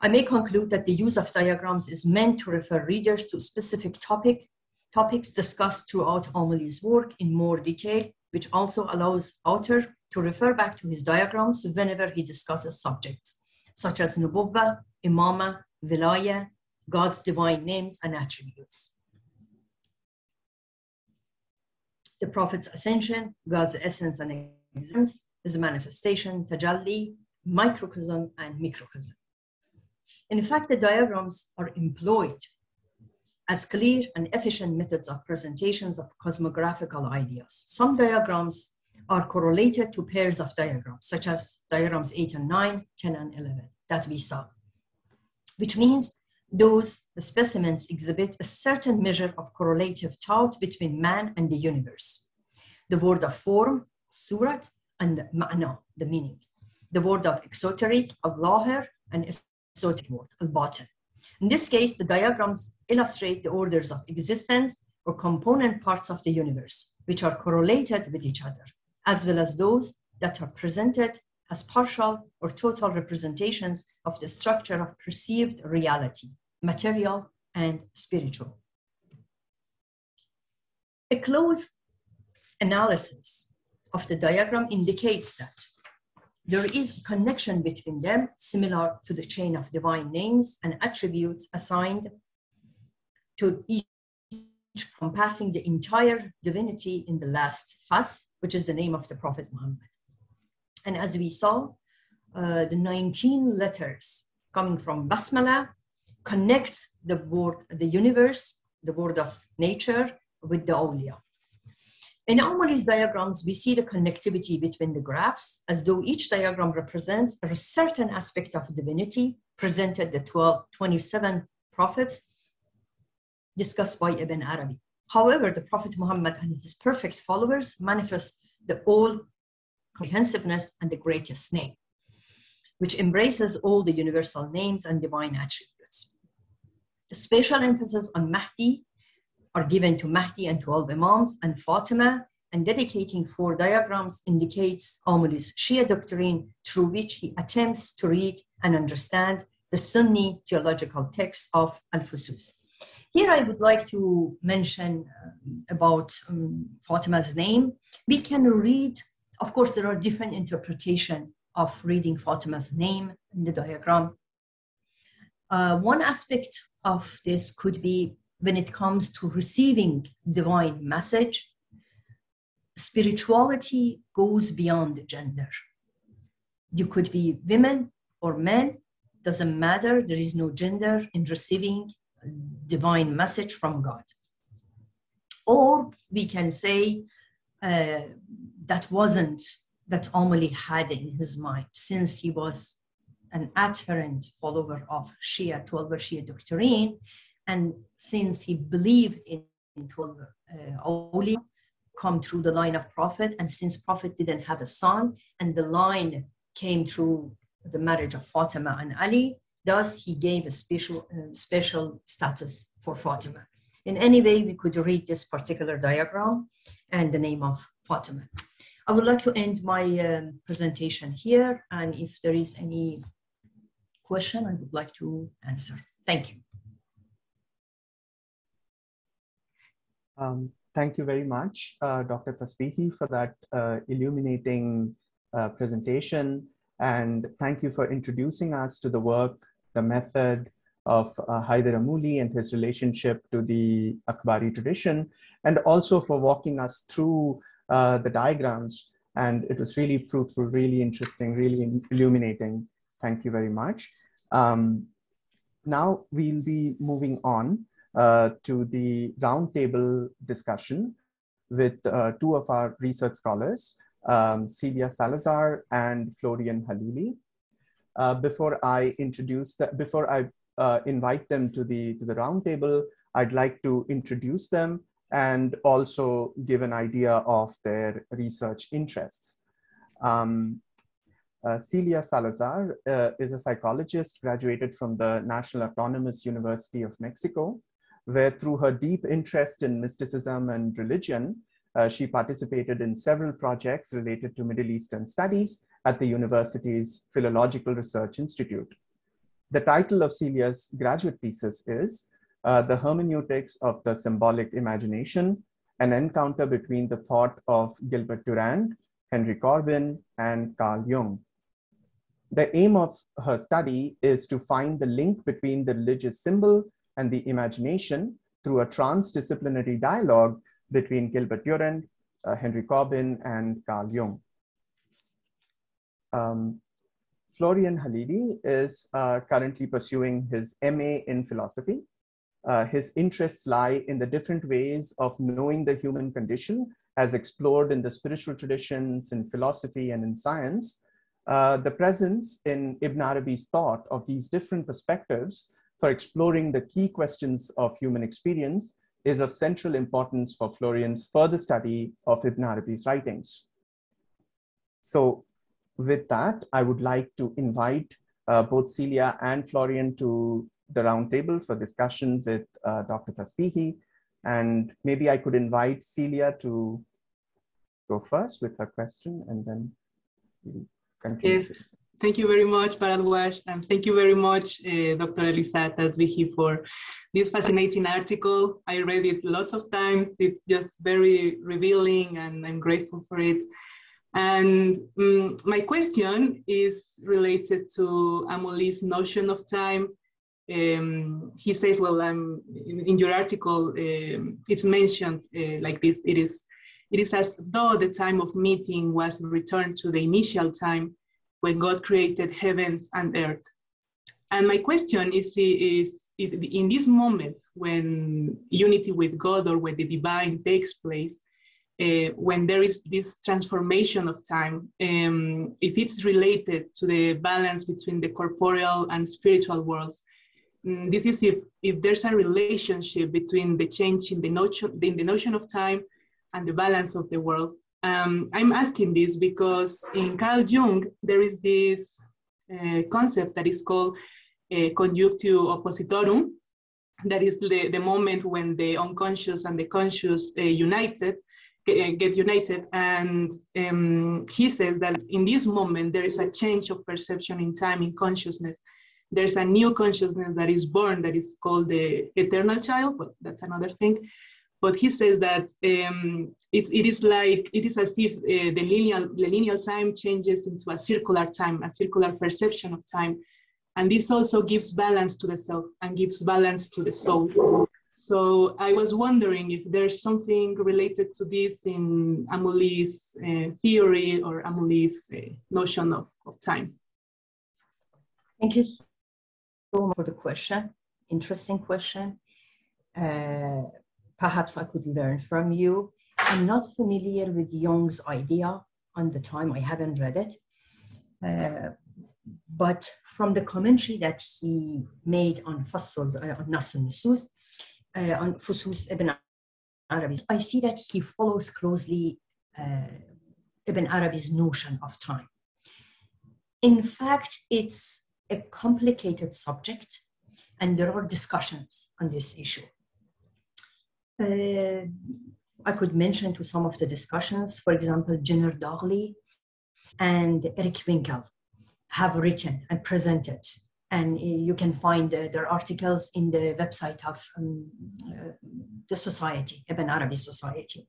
I may conclude that the use of diagrams is meant to refer readers to specific topic, topics discussed throughout Amuli's work in more detail, which also allows author to refer back to his diagrams whenever he discusses subjects, such as Nubuwwah, Imama, Vilaya, God's divine names and attributes. The Prophet's ascension, God's essence and existence, his manifestation, tajalli, microcosm, and microcosm. In fact, the diagrams are employed as clear and efficient methods of presentations of cosmographical ideas. Some diagrams are correlated to pairs of diagrams, such as diagrams 8 and 9, 10 and 11 that we saw, which means those specimens exhibit a certain measure of correlative thought between man and the universe. The word of form, surat, and ma'na, the meaning. The word of exoteric, al and esoteric word, al-batin. In this case, the diagrams illustrate the orders of existence or component parts of the universe, which are correlated with each other, as well as those that are presented as partial or total representations of the structure of perceived reality, material and spiritual. A close analysis of the diagram indicates that there is a connection between them similar to the chain of divine names and attributes assigned to each encompassing the entire divinity in the last fas, which is the name of the Prophet Muhammad. And as we saw, uh, the 19 letters coming from Basmala connects the word, the universe, the word of nature with the awliya. In Amuli's diagrams, we see the connectivity between the graphs as though each diagram represents a certain aspect of divinity, presented the 12, 27 prophets discussed by Ibn Arabi. However, the Prophet Muhammad and his perfect followers manifest the all comprehensiveness and the greatest name, which embraces all the universal names and divine attributes. Special emphasis on Mahdi are given to Mahdi and 12 Imams and Fatima, and dedicating four diagrams indicates Amuli's Shia doctrine through which he attempts to read and understand the Sunni theological text of Al-Fusus. Here I would like to mention um, about um, Fatima's name. We can read of course, there are different interpretation of reading Fatima's name in the diagram. Uh, one aspect of this could be when it comes to receiving divine message. spirituality goes beyond the gender. You could be women or men, doesn't matter. There is no gender in receiving divine message from God. Or we can say uh, that wasn't that Amuli had in his mind since he was an adherent follower of Shia, 12 Shia doctrine, and since he believed in, in 12 uh, awliya, come through the line of Prophet, and since Prophet didn't have a son, and the line came through the marriage of Fatima and Ali, thus he gave a special, uh, special status for Fatima. In any way, we could read this particular diagram and the name of Fatima. I would like to end my um, presentation here, and if there is any question, I would like to answer. Thank you. Um, thank you very much, uh, Dr. Tasbihi, for that uh, illuminating uh, presentation. And thank you for introducing us to the work, the method of uh, Haydar Amuli and his relationship to the Akbari tradition, and also for walking us through uh, the diagrams. And it was really fruitful, really interesting, really illuminating. Thank you very much. Um, now we'll be moving on uh, to the roundtable discussion with uh, two of our research scholars, um, Celia Salazar and Florian Halili. Uh, before I introduce before I uh, invite them to the to the roundtable, I'd like to introduce them and also give an idea of their research interests. Um, uh, Celia Salazar uh, is a psychologist graduated from the National Autonomous University of Mexico where through her deep interest in mysticism and religion, uh, she participated in several projects related to Middle Eastern studies at the university's Philological Research Institute. The title of Celia's graduate thesis is uh, The Hermeneutics of the Symbolic Imagination, an encounter between the thought of Gilbert Durand, Henry Corbin, and Carl Jung. The aim of her study is to find the link between the religious symbol and the imagination through a transdisciplinary dialogue between Gilbert Durand, uh, Henry Corbin, and Carl Jung. Um, Florian Halidi is uh, currently pursuing his MA in philosophy. Uh, his interests lie in the different ways of knowing the human condition as explored in the spiritual traditions, in philosophy, and in science. Uh, the presence in Ibn Arabi's thought of these different perspectives for exploring the key questions of human experience is of central importance for Florian's further study of Ibn Arabi's writings. So with that, I would like to invite uh, both Celia and Florian to the roundtable for discussion with uh, Dr. Tasbihi. And maybe I could invite Celia to go first with her question and then continue. Yes. Thank you very much, Bharadwaj, and thank you very much, uh, Dr. Eliza Tasbihi, for this fascinating article. I read it lots of times. It's just very revealing, and I'm grateful for it. And um, my question is related to Amuli's notion of time. Um, he says, well, um, in, in, your article, um, it's mentioned uh, like this, it is, it is as though the time of meeting was returned to the initial time when God created heavens and earth. And my question is, is, is in these moments when unity with God or with the divine takes place, uh, when there is this transformation of time, um, if it's related to the balance between the corporeal and spiritual worlds, um, this is if, if there's a relationship between the change in the notion, in the notion of time and the balance of the world. Um, I'm asking this because in Carl Jung, there is this uh, concept that is called uh, conjunctio oppositorum, that is the, the moment when the unconscious and the conscious uh, united, get, get, united. And um, he says that in this moment, there is a change of perception in time, in consciousness. There's a new consciousness that is born that is called the eternal child, but that's another thing but he says that um, it's, it is like, it is as if uh, the, linear, the linear time changes into a circular time, a circular perception of time. And this also gives balance to the self and gives balance to the soul. So I was wondering if there's something related to this in Amuli's uh, theory or Amuli's uh, notion of, of time. Thank you so much for the question. Interesting question. Uh, perhaps I could learn from you. I'm not familiar with Jung's idea on the time. I haven't read it. Uh, but from the commentary that he made on Fasl, uh, on Nass al-Nusus, uh, on Fusus ibn Arabi, I see that he follows closely uh, Ibn Arabi's notion of time. In fact, it's a complicated subject, and there are discussions on this issue. Uh, I could mention to some of the discussions, for example, Caner Dagli and Eric Winkel have written and presented and uh, you can find uh, their articles in the website of um, uh, the society, Ibn Arabi Society.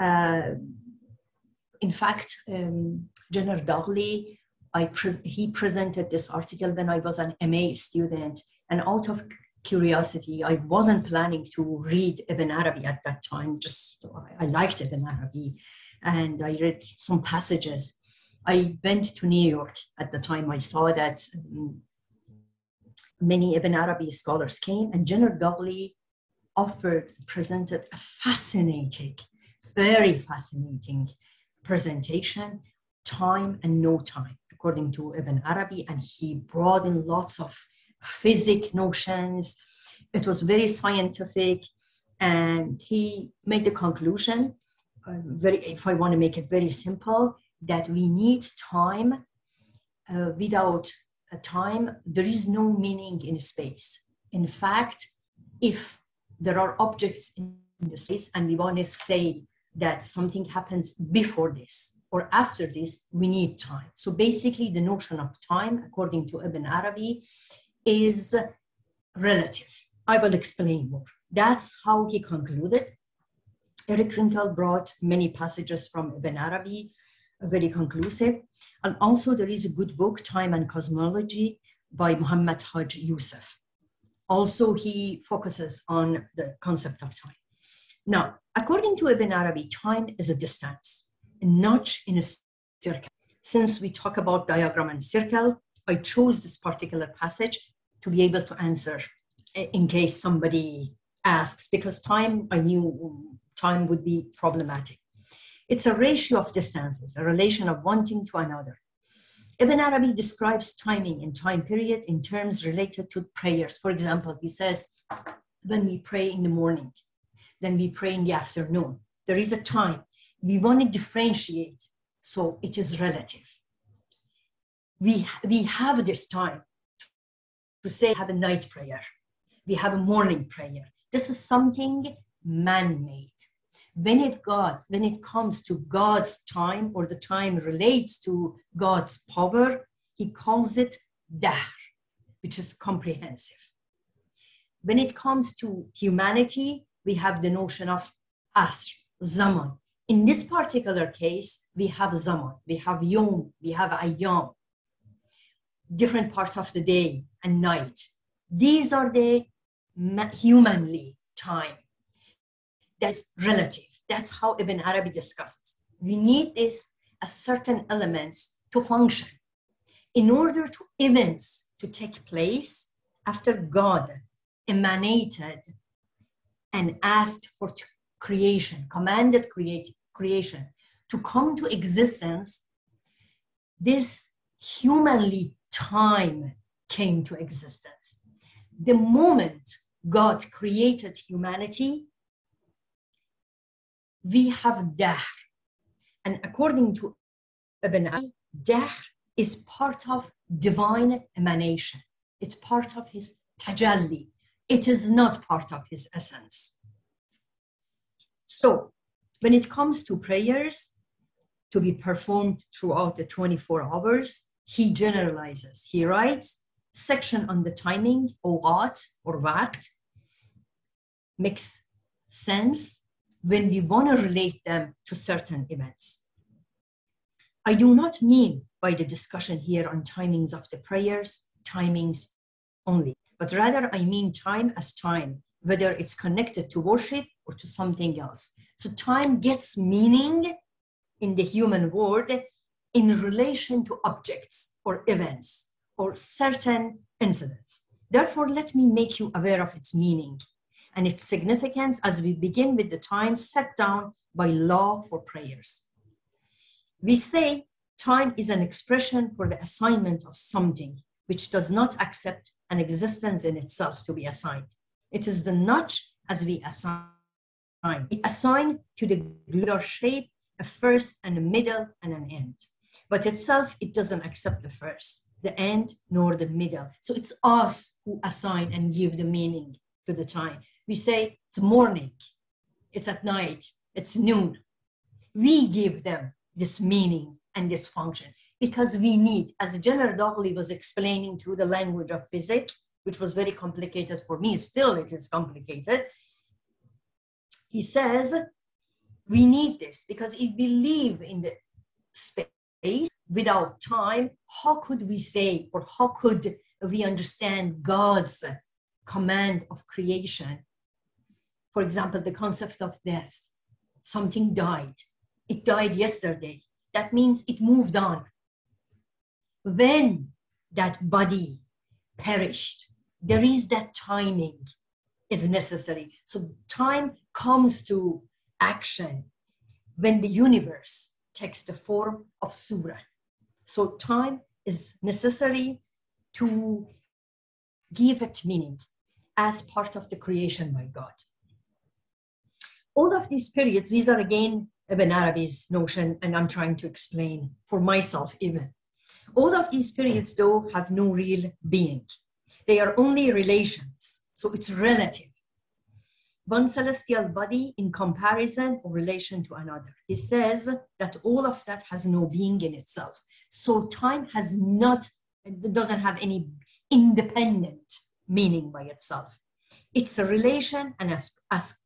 Uh, in fact, um, Caner Dagli, pre- he presented this article when I was an MA student, and out of curiosity, I wasn't planning to read Ibn Arabi at that time. Just I liked Ibn Arabi, and I read some passages. I went to New York at the time. I saw that um, many Ibn Arabi scholars came, and Caner Dagli offered, presented a fascinating, very fascinating presentation, time and no time, according to Ibn Arabi, and he brought in lots of physic notions. It was very scientific, and he made the conclusion, uh, very, if I want to make it very simple, that we need time uh, without a time, there is no meaning in space. In fact, if there are objects in the space and we want to say that something happens before this or after this, we need time. So basically, the notion of time, according to Ibn Arabi, is relative. I will explain more. That's how he concluded. Eric Winkel brought many passages from Ibn Arabi very conclusive. And also there is a good book, Time and Cosmology by Muhammad Haj Yusuf. Also, he focuses on the concept of time. Now, according to Ibn Arabi, time is a distance, a notch in a circle. Since we talk about diagram and circle, I chose this particular passage to be able to answer eh, in case somebody asks, because time, I knew mm, time would be problematic. It's a ratio of distances, a relation of one thing to another. Ibn Arabi describes timing and time period in terms related to prayers. For example, he says, when we pray in the morning, then we pray in the afternoon. There is a time. We want to differentiate, so it is relative. We, we have this time to say, have a night prayer. We have a morning prayer. This is something man made when it God, when it comes to God's time or the time relates to God's power, he calls it dahr, which is comprehensive. When it comes to humanity, we have the notion of asr, zaman. In this particular case, we have zaman, we have yom, we have ayyam, different parts of the day and night. These are the humanly time that's relative. That's how Ibn Arabi discusses. We need this as certain elements to function. In order to events to take place after God emanated and asked for creation, commanded create, creation to come to existence, this humanly time came to existence. The moment God created humanity, we have dahr. And according to Ibn Ali, dahr is part of divine emanation. It's part of his tajalli. It is not part of his essence. So when it comes to prayers to be performed throughout the 24 hours, he generalizes. He writes section on the timing, or what, or what, makes sense when we want to relate them to certain events. I do not mean by the discussion here on timings of the prayers, timings only, but rather I mean time as time whether it's connected to worship or to something else. So time gets meaning in the human world in relation to objects or events or certain incidents. Therefore, let me make you aware of its meaning and its significance as we begin with the time set down by law for prayers. We say time is an expression for the assignment of something which does not accept an existence in itself to be assigned. It is the notch as we assign. time. We assign to the globular shape a first and a middle and an end. But itself, it doesn't accept the first, the end, nor the middle. So it's us who assign and give the meaning to the time. We say it's morning, it's at night, it's noon. We give them this meaning and this function because we need, as Caner Dagli was explaining through the language of physics, which was very complicated for me, still it is complicated. He says, we need this because if we live in the space without time, how could we say or how could we understand God's command of creation? For example, the concept of death. Something died. It died yesterday. That means it moved on. When that body perished, there is that timing is necessary. So time comes to action when the universe takes the form of surah. So time is necessary to give it meaning as part of the creation by God. All of these periods, these are again Ibn Arabi's notion, and I'm trying to explain for myself even. All of these periods, though, have no real being. They are only relations, so it's relative. One celestial body in comparison or relation to another. He says that all of that has no being in itself. So time has not, doesn't have any independent meaning by itself. It's a relation and as, as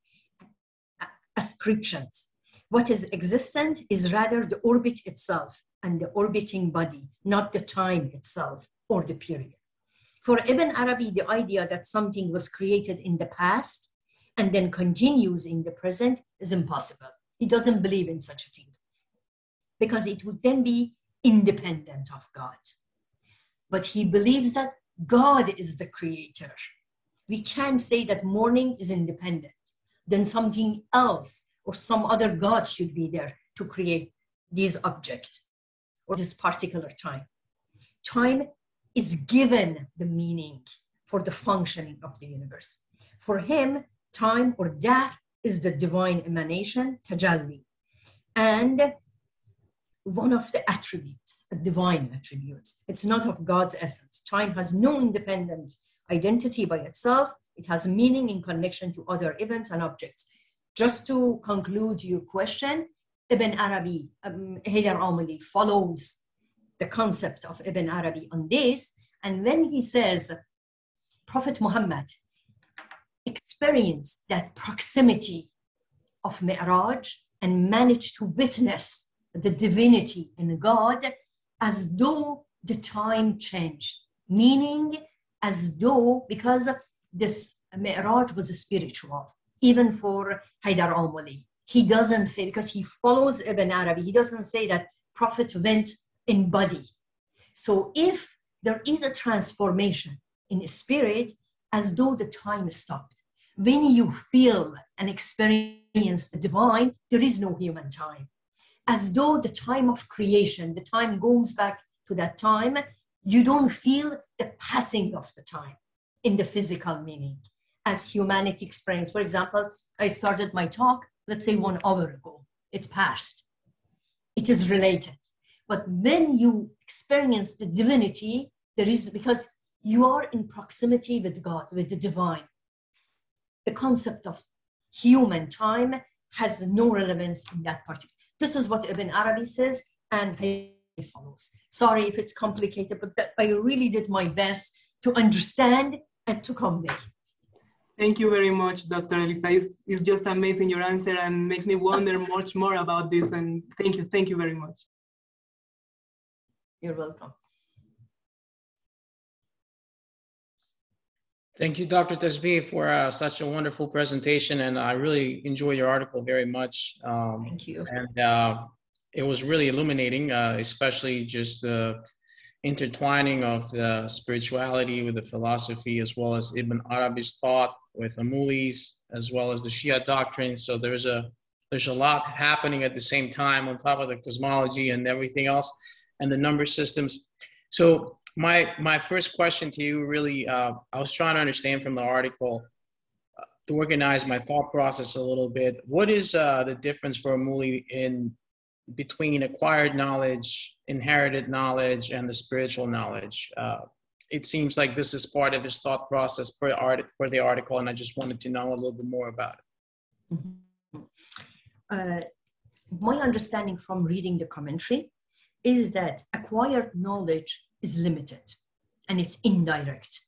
ascriptions. What is existent is rather the orbit itself and the orbiting body, not the time itself or the period. For Ibn Arabi, the idea that something was created in the past and then continues in the present is impossible. He doesn't believe in such a thing because it would then be independent of God. But he believes that God is the creator. We can't say that morning is independent, then something else or some other God should be there to create these objects or this particular time. Time is given the meaning for the functioning of the universe. For him, time or death is the divine emanation, tajalli, and one of the attributes, divine attributes. It's not of God's essence. Time has no independent identity by itself. It has meaning in connection to other events and objects. Just to conclude your question, Ibn Arabi, um, Haydar Amuli follows the concept of Ibn Arabi on this. And when he says Prophet Muhammad experienced that proximity of Mi'raj and manage to witness the divinity in God as though the time changed, meaning as though, because this Mi'raj was spiritual, even for Haydar Amuli. He doesn't say, because he follows Ibn Arabi, he doesn't say that Prophet went in body. So if there is a transformation in spirit, as though the time stopped, when you feel and experience the divine, there is no human time. As though the time of creation, the time goes back to that time, you don't feel the passing of the time in the physical meaning as humanity experience. For example, I started my talk, let's say one hour ago. It's past. It is related. But when you experience the divinity, there is because you are in proximity with God, with the divine. The concept of human time has no relevance in that particular. This is what Ibn Arabi says, and he follows. Sorry if it's complicated, but that I really did my best to understand and to convey. Thank you very much, Dr. Eliza. It's, it's just amazing your answer and makes me wonder much more about this. And thank you, thank you very much. You're welcome. Thank you, Dr. Tasbih, for uh, such a wonderful presentation. And I really enjoy your article very much. Um, Thank you. And uh, it was really illuminating, uh, especially just the intertwining of the spirituality with the philosophy, as well as Ibn Arabi's thought with Amuli's, as well as the Shia doctrine. So there's a there's a lot happening at the same time on top of the cosmology and everything else, and the number systems. So my my first question to you really uh, i was trying to understand from the article uh, to organize my thought process a little bit. What is uh, the difference for Amuli in between acquired knowledge inherited knowledge and the spiritual knowledge? Uh, it seems like this is part of his thought process for, art, for the article and i just wanted to know a little bit more about it. Mm-hmm. Uh, my understanding from reading the commentary is that acquired knowledge is limited and it's indirect.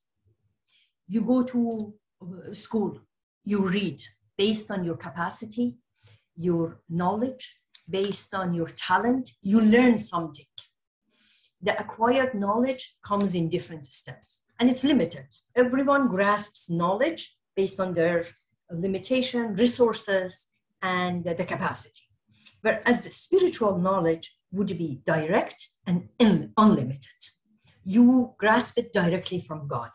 You go to uh, school, you read based on your capacity, your knowledge, based on your talent, you learn something. The acquired knowledge comes in different steps and it's limited. Everyone grasps knowledge based on their limitation, resources, and the capacity. Whereas the spiritual knowledge would be direct and unlimited you grasp it directly from God.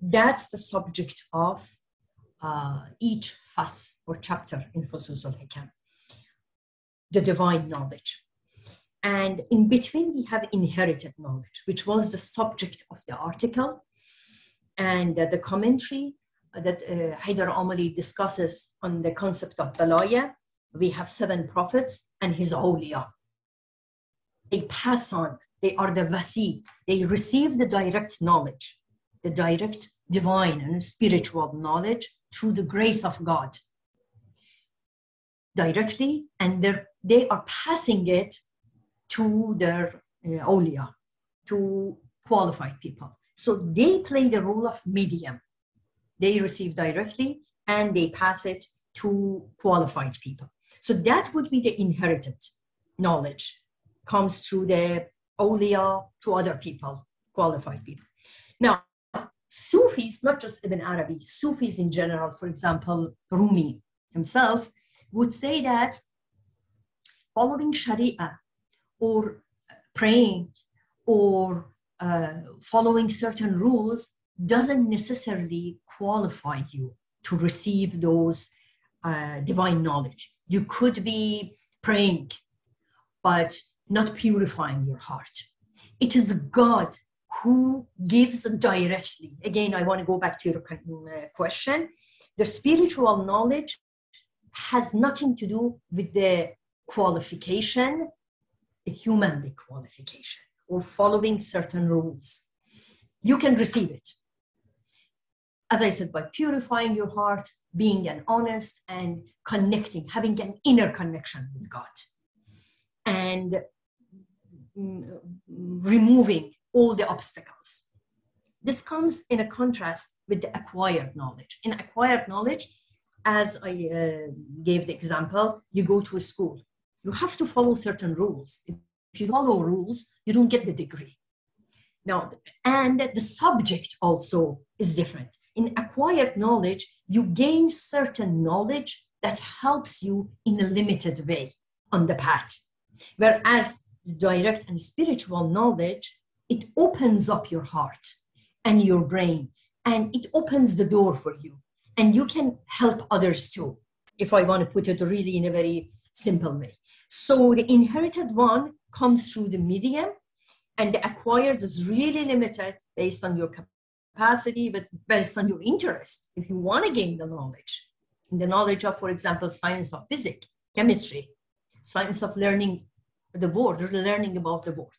That's the subject of uh, each fas or chapter in Fusus al Hikam, the divine knowledge. And in between, we have inherited knowledge, which was the subject of the article. And uh, the commentary that uh, Haydar Amuli discusses on the concept of Walaya, we have seven prophets and his awliya. They pass on they are the vasi. They receive the direct knowledge, the direct divine and spiritual knowledge through the grace of God directly, and they are passing it to their uh, awliya, to qualified people. So they play the role of medium. They receive directly and they pass it to qualified people. So that would be the inherited knowledge comes through the awliya to other people, qualified people. Now, Sufis, not just Ibn Arabi, Sufis in general, for example, Rumi himself, would say that following Sharia or praying or uh, following certain rules doesn't necessarily qualify you to receive those uh, divine knowledge. You could be praying, but not purifying your heart. It is God who gives directly. Again, I want to go back to your uh, question. The spiritual knowledge has nothing to do with the qualification, the humanly qualification, or following certain rules. You can receive it. As I said, by purifying your heart, being an honest and connecting, having an inner connection with God. And Mm, removing all the obstacles. This comes in a contrast with the acquired knowledge. In acquired knowledge, as I uh, gave the example, you go to a school. You have to follow certain rules. If you follow rules, you don't get the degree. Now, and the subject also is different. In acquired knowledge, you gain certain knowledge that helps you in a limited way on the path. Whereas direct and spiritual knowledge, it opens up your heart and your brain and it opens the door for you. And you can help others too, if I want to put it really in a very simple way. So the inherited one comes through the medium, and the acquired is really limited based on your capacity, but based on your interest. If you want to gain the knowledge, the knowledge of, for example, science of physics, chemistry, science of learning the board, learning about the board.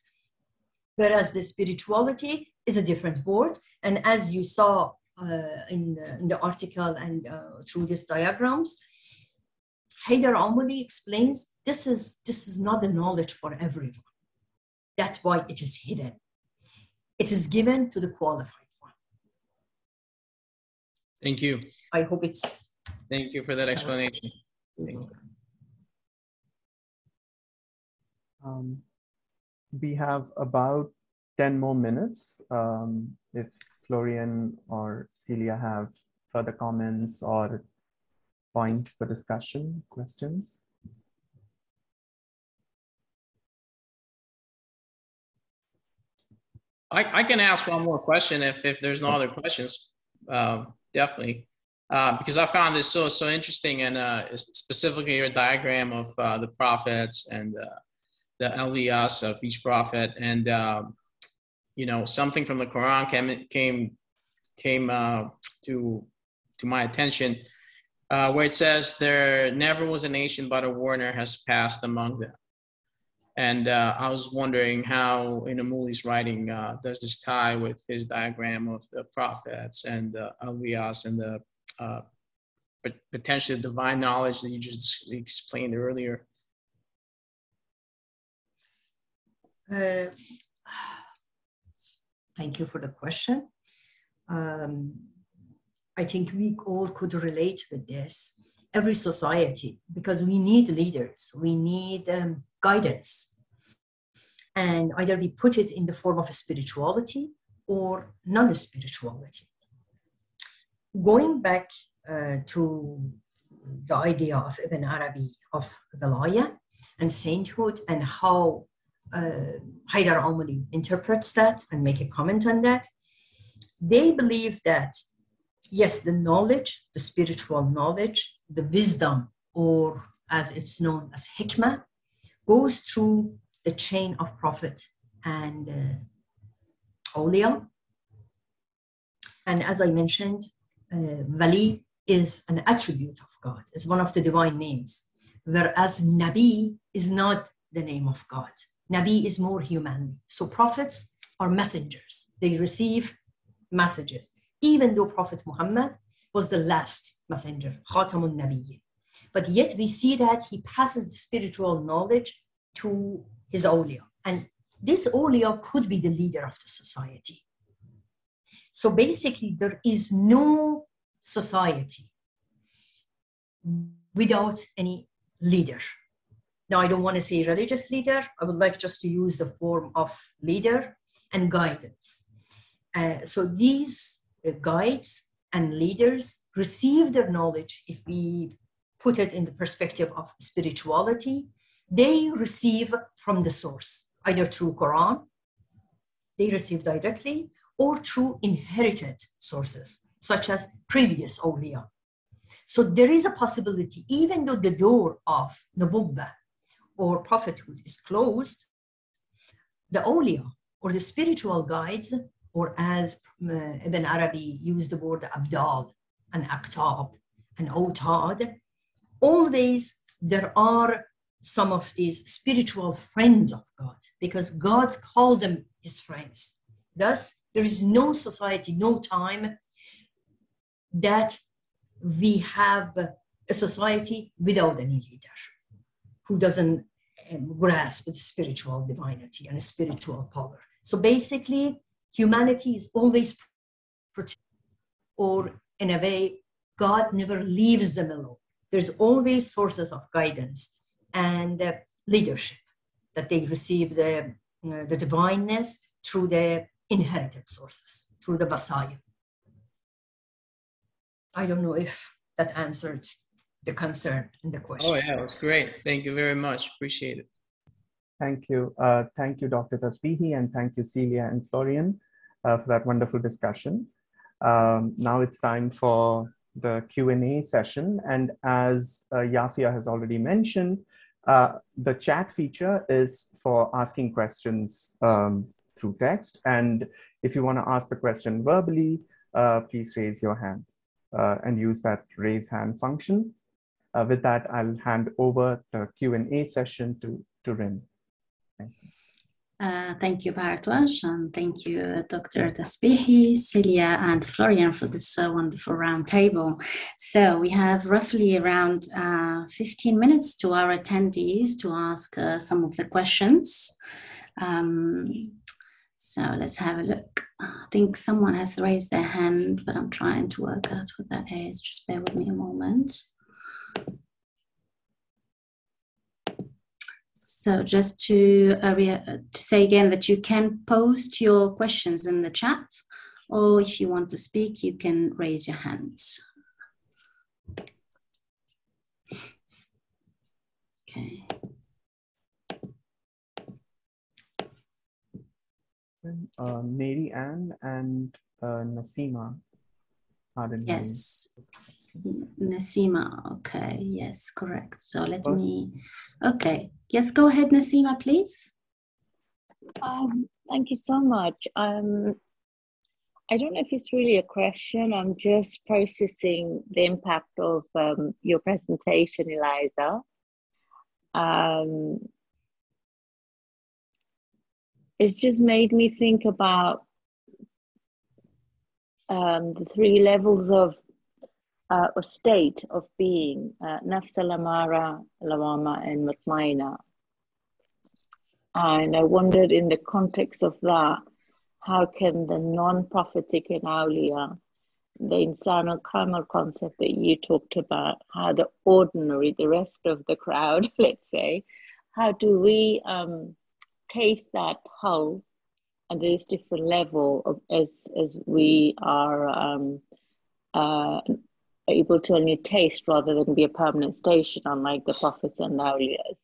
Whereas the spirituality is a different board. And as you saw uh, in, the, in the article and uh, through these diagrams, Haydar Amuli explains this is, this is not the knowledge for everyone. That's why it is hidden. It is given to the qualified one. Thank you. I hope it's. Thank you for that explanation. Um, we have about 10 more minutes. Um, if Florian or Celia have further comments or points for discussion, questions? I, I can ask one more question if, if there's no other questions. Uh, definitely. Uh, because I found this so so interesting and uh, specifically your diagram of uh, the prophets and uh, the Elias of each prophet and um, you know something from the Quran came came came uh, to to my attention uh, where it says there never was a nation but a warner has passed among them and uh, I was wondering how Inamuli's writing uh, does this tie with his diagram of the prophets and the Elias and the uh, potentially divine knowledge that you just explained earlier? Uh, <sighs> thank you for the question. Um, I think we all could relate with this. Every society, because we need leaders, we need um, guidance. And either we put it in the form of spirituality or non spirituality. Going back uh, to the idea of Ibn Arabi of Wilaya and sainthood and how uh, Haydar Amuli interprets that and make a comment on that. They believe that, yes, the knowledge, the spiritual knowledge, the wisdom, or as it's known as hikmah, goes through the chain of prophet and uh, awliya. And as I mentioned, uh, Wali is an attribute of God, is one of the divine names, whereas Nabi is not the name of God. Nabi is more human. So prophets are messengers. They receive messages, even though Prophet Muhammad was the last messenger, Khatamun Nabiyyin. But yet we see that he passes the spiritual knowledge to his awliya. And this awliya could be the leader of the society. So basically, there is no society without any leader. Now, I don't want to say religious leader. I would like just to use the form of leader and guidance. Uh, so these uh, guides and leaders receive their knowledge, if we put it in the perspective of spirituality, they receive from the source, either through Quran, they receive directly, or through inherited sources such as previous awliya. So there is a possibility, even though the door of Nubuwwah or prophethood is closed, the awliya or the spiritual guides, or as uh, Ibn Arabi used the word abdal and aqtab and otad, all these, there are some of these spiritual friends of God because God's called them his friends. Thus, there is no society, no time that we have a society without any leader who doesn't um, grasp the spiritual divinity and the spiritual power. So basically, humanity is always protected, or in a way, God never leaves them alone. There's always sources of guidance and uh, leadership that they receive the, uh, the divineness through the inherited sources, through the Messiah. I don't know if that answered the concern and the question. Oh yeah, it was great. Thank you very much. Appreciate it. Thank you. Uh, thank you, Dr. Tasbihi, and thank you, Celia and Florian, uh, for that wonderful discussion. Um, now it's time for the Q&A session. And as uh, Yafia has already mentioned, uh, the chat feature is for asking questions um, through text. And if you want to ask the question verbally, uh, please raise your hand uh, and use that raise hand function. Uh, with that, I'll hand over the Q&A session to, to Rin. Thank you. Uh, thank you, Bharadwaj, and thank you, Dr. Tasbihi, Celia, and Florian for this uh, wonderful roundtable. So we have roughly around uh, 15 minutes to our attendees to ask uh, some of the questions. Um, so let's have a look. I think someone has raised their hand, but I'm trying to work out what that is. Just bear with me a moment. So just to, uh, to say again that you can post your questions in the chat or if you want to speak, you can raise your hands. Okay. Uh, Mary Ann and uh, Nasima are in Yes. Nasima, okay, yes, correct. So let me, okay, yes, go ahead, Nasima, please. Um, thank you so much. Um, I don't know if it's really a question. I'm just processing the impact of um, your presentation, Eliza. Um, it just made me think about um, the three levels of uh, a state of being, uh, nafs al-amara, lawama, and mutmaina. And I wondered in the context of that, how can the non-prophetic in awliya, the insanal kamal concept that you talked about, how the ordinary, the rest of the crowd, <laughs> let's say, how do we um, taste that whole and this different level of as as we are um, uh, able to only taste rather than be a permanent station, unlike the prophets and the awliyas.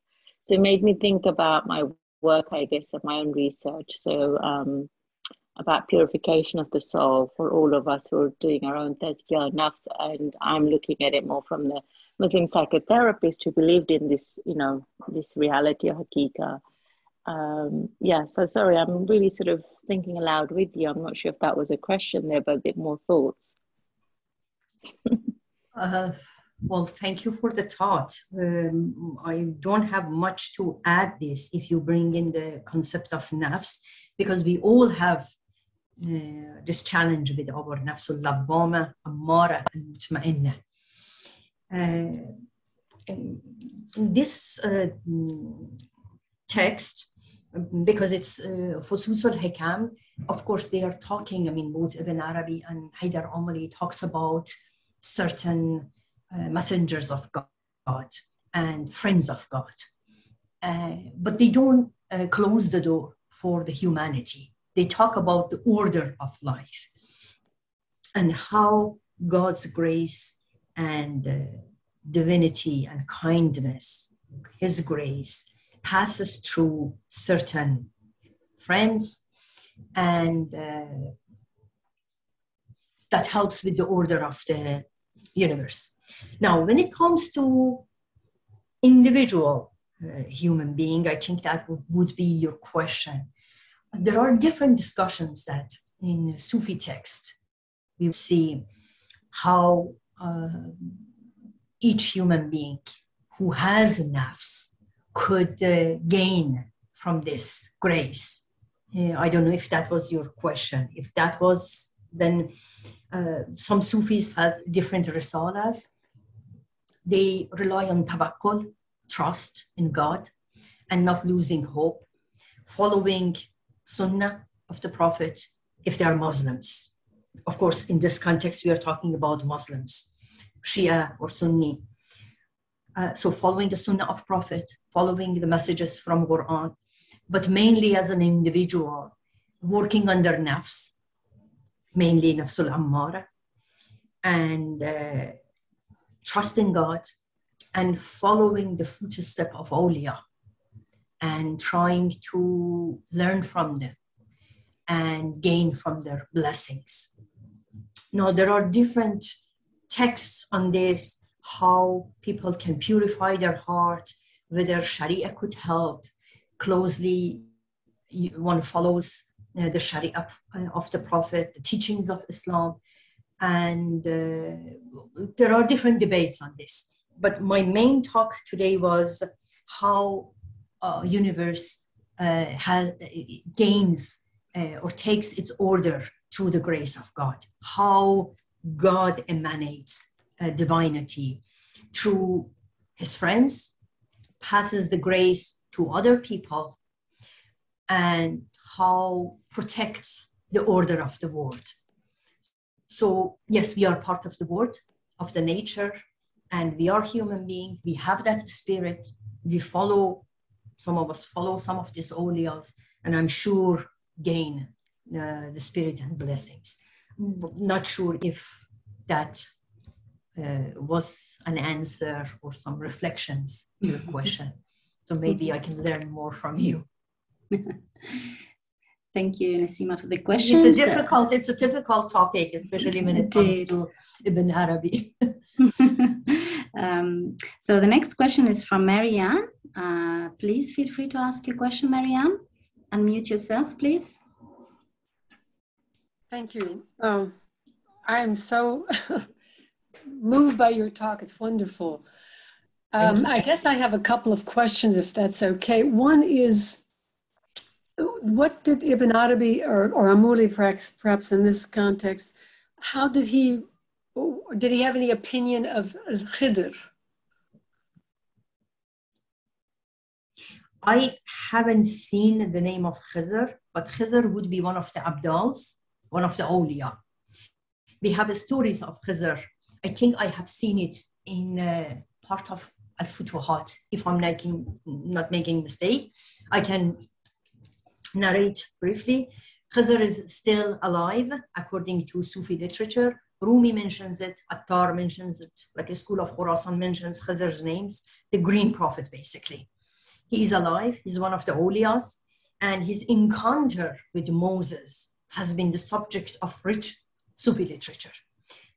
So it made me think about my work, I guess, of my own research. So um, about purification of the soul for all of us who are doing our own tazkiyah nafs, and I'm looking at it more from the Muslim psychotherapist who believed in this, you know, this reality of hakika. Um, yeah, so sorry, I'm really sort of thinking aloud with you. I'm not sure if that was a question there, but a bit more thoughts. Uh, well, thank you for the thought. Um, I don't have much to add this if you bring in the concept of nafs, because we all have uh, this challenge with our nafsul lawwama, amara, and mutma'inna. Uh, this uh, text, because it's uh, Fusus al-Hikam, of course they are talking, I mean, both Ibn Arabi and Haydar Amuli talks about certain uh, messengers of God and friends of God. Uh, but they don't uh, close the door for the humanity. They talk about the order of life and how God's grace and uh, divinity and kindness, His grace, passes through certain friends and uh, that helps with the order of the universe. Now, when it comes to individual uh, human being, I think that would be your question. There are different discussions that in Sufi text we see how uh, each human being who has nafs could uh, gain from this grace. Uh, I don't know if that was your question. If that was, then uh, some Sufis have different risalas. They rely on tawakkul, trust in God, and not losing hope, following sunnah of the Prophet if they are Muslims. Of course, in this context, we are talking about Muslims, Shia or Sunni. Uh, so following the sunnah of Prophet, following the messages from Quran, but mainly as an individual, working under nafs, mainly nafsul ammara, and uh, trusting God and following the footstep of awliya and trying to learn from them and gain from their blessings. Now, there are different texts on this, how people can purify their heart, whether Sharia could help. Closely, one follows uh, the Sharia of the Prophet, the teachings of Islam, and uh, there are different debates on this. But my main talk today was how uh, universe uh, has, gains uh, or takes its order through the grace of God. How God emanates uh, divinity through His friends, passes the grace to other people, and how protects the order of the world. So yes, we are part of the world, of the nature, and we are human beings. We have that spirit. We follow, some of us follow some of these awliyas, and I'm sure gain uh, the spirit and blessings. not sure if that uh, was an answer or some reflections to your <laughs> question. So maybe I can learn more from you. <laughs> Thank you, Nasima, for the question. It's a difficult, it's a difficult topic, especially when it comes to Ibn Arabi. <laughs> um, so the next question is from Marianne. Uh, please feel free to ask your question, Marianne. Unmute yourself, please. Thank you. Um, I am so <laughs> moved by your talk. It's wonderful. Um, I guess I have a couple of questions, if that's okay. One is, what did Ibn Arabi or, or Amuli, perhaps, perhaps in this context, how did he, did he have any opinion of Khidr? I haven't seen the name of Khidr, but Khidr would be one of the Abdals, one of the awliya. We have stories of Khidr. I think I have seen it in uh, part of Al-Futuhat, if I'm making, not making mistake. I can narrate briefly. Khizr is still alive according to Sufi literature. Rumi mentions it, Attar mentions it, like a school of Khurasan mentions Khizr's names, the green prophet basically. He is alive, he's one of the awliyas, and his encounter with Moses has been the subject of rich Sufi literature.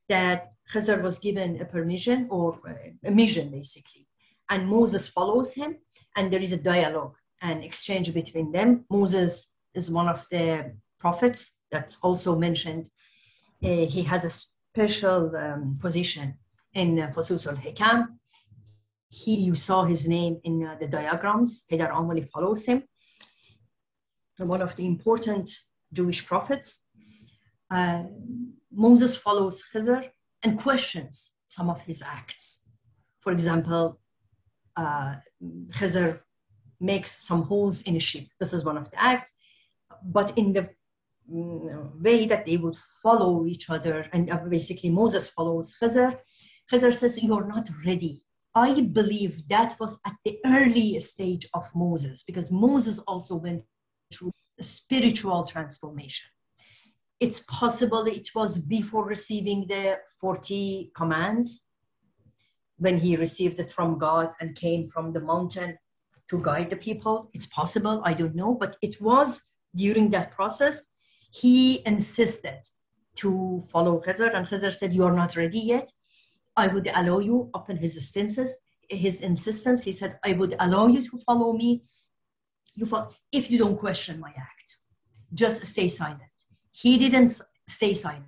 That Khizr was given a permission or uh, a mission basically, and Moses follows him, and there is a dialogue and exchange between them. Moses is one of the prophets that's also mentioned. Uh, he has a special um, position in uh, Fusus al-Hikam. He, you saw his name in uh, the diagrams. Haydar Amuli follows him. One of the important Jewish prophets. Uh, Moses follows Khizr and questions some of his acts. For example, uh, Khizr makes some holes in a ship. This is one of the acts. But in the mm, way that they would follow each other, and uh, basically Moses follows Khizr, Khizr says, You're not ready. I believe that was at the early stage of Moses, because Moses also went through a spiritual transformation. It's possible it was before receiving the 40 commands when he received it from God and came from the mountain to guide the people. It's possible, I don't know, but it was during that process. He insisted to follow Khizr, and Khizr said, You are not ready yet. I would allow you upon his instances, his insistence. He said, I would allow you to follow me you follow, if you don't question my act. Just stay silent. He didn't stay silent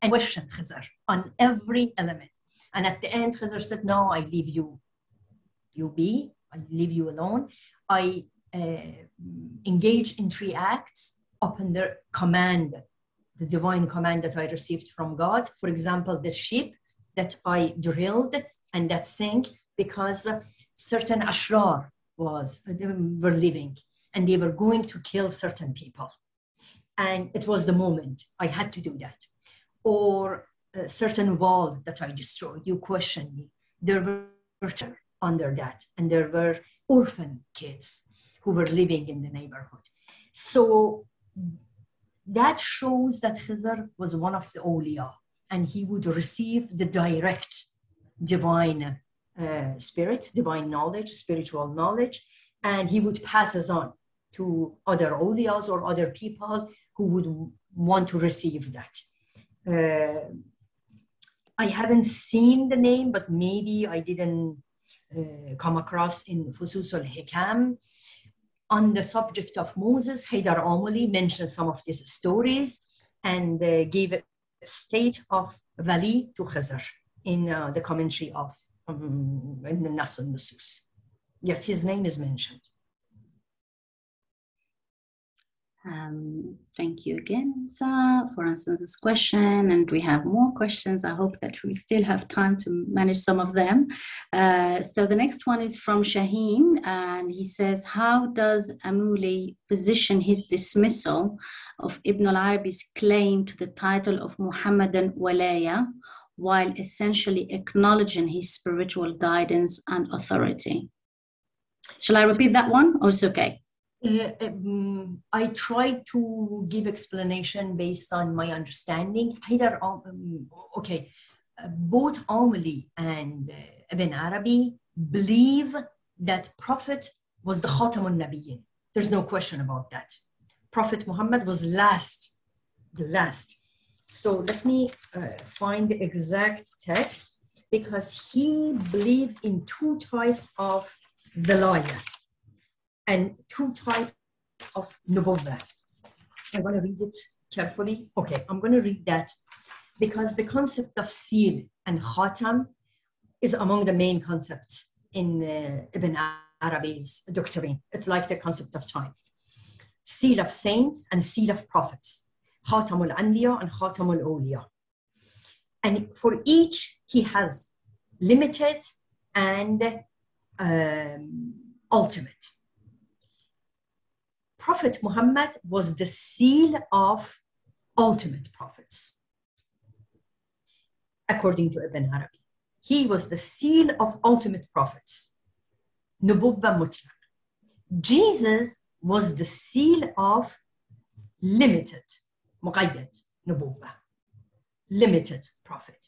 and questioned Khizr on every element. And at the end, Khizr said, No, I leave you, you be, I leave you alone. I uh, engage in three acts upon the command, the divine command that I received from God. For example, the ship that I drilled and that sank because certain ashrar was, were living and they were going to kill certain people. And it was the moment I had to do that. Or a certain wall that I destroyed, you question me. There were under that, and there were orphan kids who were living in the neighborhood. So that shows that Khizr was one of the awliya, and he would receive the direct divine uh, spirit, divine knowledge, spiritual knowledge, and he would pass us on to other awliyas or other people who would want to receive that. Uh, I haven't seen the name, but maybe I didn't come across in Fusus al-Hikam. On the subject of Moses, Haydar Amuli mentioned some of these stories and uh, gave a state of Vali to Khizr in uh, the commentary of um, in the Nass al-Nusus. Yes, his name is mentioned. Um, thank you again, Sa, for answering this question. And we have more questions. I hope that we still have time to manage some of them. Uh, so the next one is from Shaheen, and he says, How does Amuli position his dismissal of Ibn al Arabi's claim to the title of Muhammadan Walaya while essentially acknowledging his spiritual guidance and authority? Shall I repeat that one or it's okay? Uh, um, I try to give explanation based on my understanding. Um, okay, uh, both Amuli and uh, Ibn Arabi believe that Prophet was the Khatam al-Nabiyyin. There's no question about that. Prophet Muhammad was last, the last. So let me uh, find the exact text because he believed in two types of vilayah and two types of nubuwwah. I want to read it carefully. Okay, I'm going to read that because the concept of seal and khatam is among the main concepts in uh, Ibn Arabi's doctrine. It's like the concept of time. Seal of saints and seal of prophets. Khatam al-Anbiya and Khatam al-Awliya. And for each, he has limited and um, ultimate. Prophet Muhammad was the seal of ultimate prophets, according to Ibn Arabi. He was the seal of ultimate prophets, Nubuwwah Mutlaq. Jesus was the seal of limited, muqayyad, Nubuwwah, limited prophet.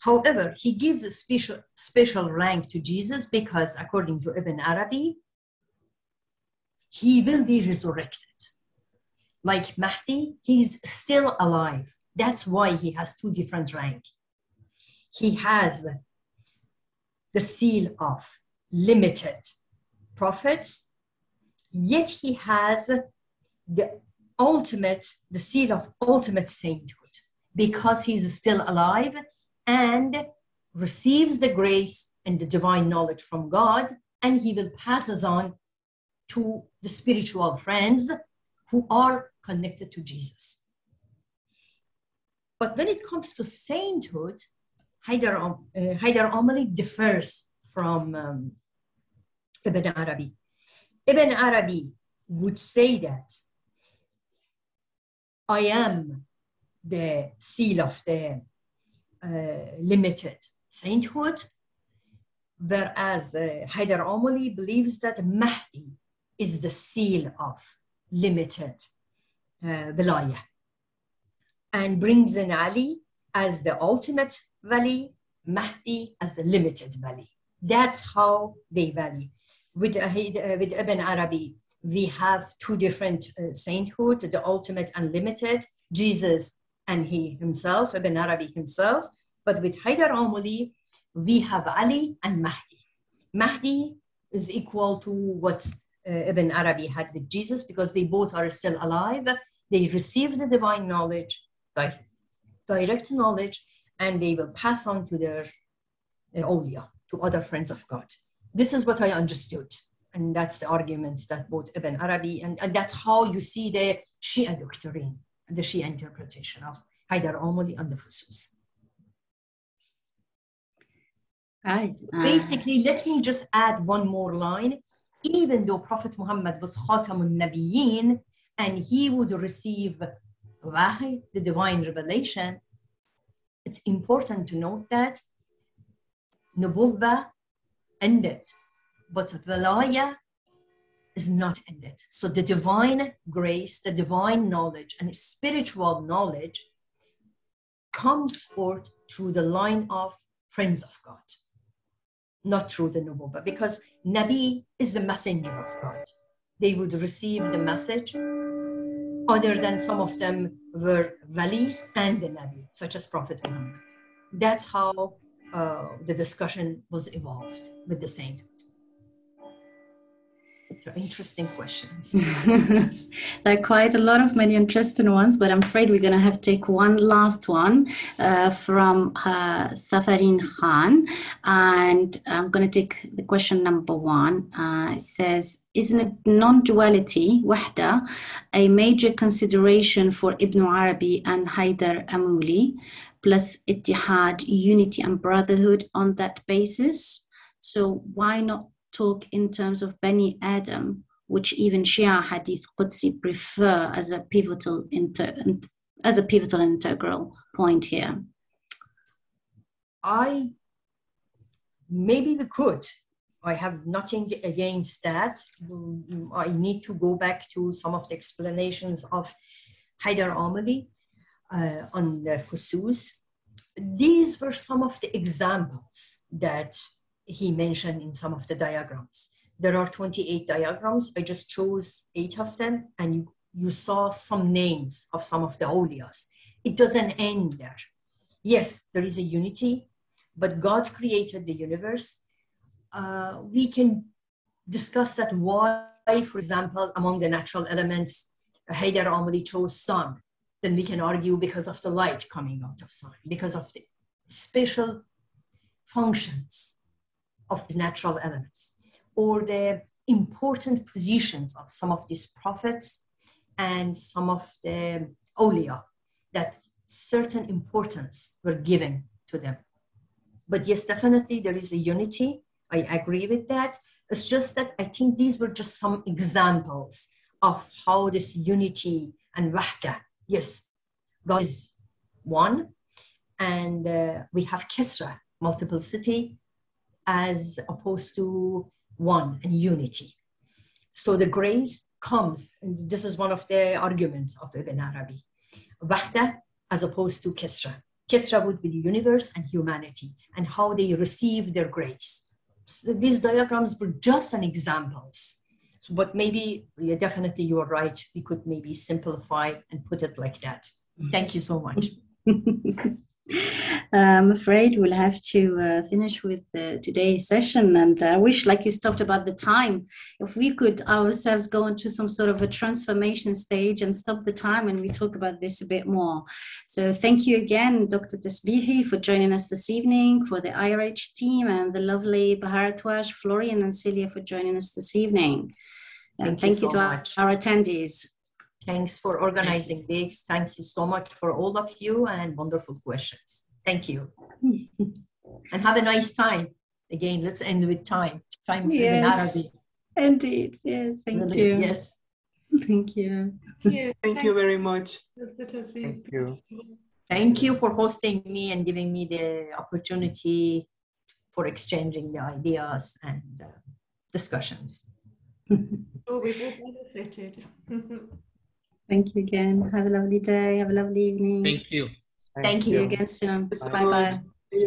However, he gives a special, special rank to Jesus because, according to Ibn Arabi, he will be resurrected. Like Mahdi, he's still alive. That's why he has two different rank. He has the seal of limited prophets, yet he has the ultimate, the seal of ultimate sainthood because he's still alive and receives the grace and the divine knowledge from God, and he will pass us on to the spiritual friends who are connected to Jesus. But when it comes to sainthood, Haydar, uh, Amuli differs from um, Ibn Arabi. Ibn Arabi would say that I am the seal of the uh, limited sainthood, whereas uh, Haydar Amuli believes that Mahdi is the seal of limited uh, and brings in Ali as the ultimate Vali, Mahdi as the limited Vali. That's how they valley. With, uh, with Ibn Arabi, we have two different uh, sainthood, the ultimate and limited, Jesus and he himself, Ibn Arabi himself. But with Haydar Amuli, we have Ali and Mahdi. Mahdi is equal to what Ibn Arabi had with Jesus because they both are still alive. They receive the divine knowledge, direct knowledge, and they will pass on to their uh, awliya, to other friends of God. This is what I understood. And that's the argument that both Ibn Arabi, and, and that's how you see the Shia doctrine, the Shia interpretation of Haydar Amuli and the Fusus. Right. Uh, Basically, let me just add one more line even though Prophet Muhammad was Khatamun Nabiyyin and he would receive wahi, the divine revelation, it's important to note that Nubuwwah ended, but Walaya is not ended. So the divine grace, the divine knowledge, and spiritual knowledge comes forth through the line of friends of God not through the nubuwwah, because Nabi is the messenger of God. They would receive the message, other than some of them were Wali and the Nabi, such as Prophet Muhammad. That's how uh, the discussion was evolved with the saint interesting questions. <laughs> there are quite a lot of many interesting ones, but I'm afraid we're going to have to take one last one uh, from uh, Safarin Khan. And I'm going to take the question number one. Uh, it says, isn't it non-duality, wahda, a major consideration for Ibn Arabi and Haydar Amuli, plus ittihad, unity and brotherhood on that basis? So why not talk in terms of Bani Adam, which even Shia Hadith Qudsi prefer as a pivotal inter, as a pivotal integral point here? I maybe we could, I have nothing against that. I need to go back to some of the explanations of Haydar Amuli uh, on the Fusus. These were some of the examples that he mentioned in some of the diagrams. There are 28 diagrams. I just chose eight of them, and you, you saw some names of some of the awliyas. It doesn't end there. Yes, there is a unity, but God created the universe. Uh, we can discuss that why, for example, among the natural elements, Haydar Amuli chose sun. Then we can argue because of the light coming out of sun, because of the special functions of these natural elements, or the important positions of some of these prophets and some of the awliya that certain importance were given to them. But yes, definitely there is a unity. I agree with that. It's just that I think these were just some examples of how this unity and wahda, yes, God is one, and uh, we have Kisra, multiplicity, as opposed to one and unity. So the grace comes, and this is one of the arguments of Ibn Arabi. Wahda as opposed to Kisra. Kisra would be the universe and humanity and how they receive their grace. So these diagrams were just an examples. But maybe, yeah, definitely you are right. We could maybe simplify and put it like that. Mm-hmm. Thank you so much. <laughs> <laughs> I'm afraid we'll have to uh, finish with uh, today's session. And I wish, like you stopped about the time, if we could ourselves go into some sort of a transformation stage and stop the time and we talk about this a bit more. So thank you again, Dr. Tasbihi, for joining us this evening, for the IRH team, and the lovely Bharatwaj, Florian, and Celia for joining us this evening. Thank, thank you, you so to our, our attendees. Thanks for organizing this. Thank you so much for all of you and wonderful questions. Thank you. <laughs> and have a nice time. Again, let's end with time. Time yes. Indeed. Yes. Thank really, you. Yes. Thank you. Thank you, Thank you very much. Thank you. Thank you for hosting me and giving me the opportunity for exchanging the ideas and uh, discussions. oh, we've all benefited. <laughs> Thank you again. Have a lovely day. Have a lovely evening. Thank you. Thank you. You again soon. Bye bye.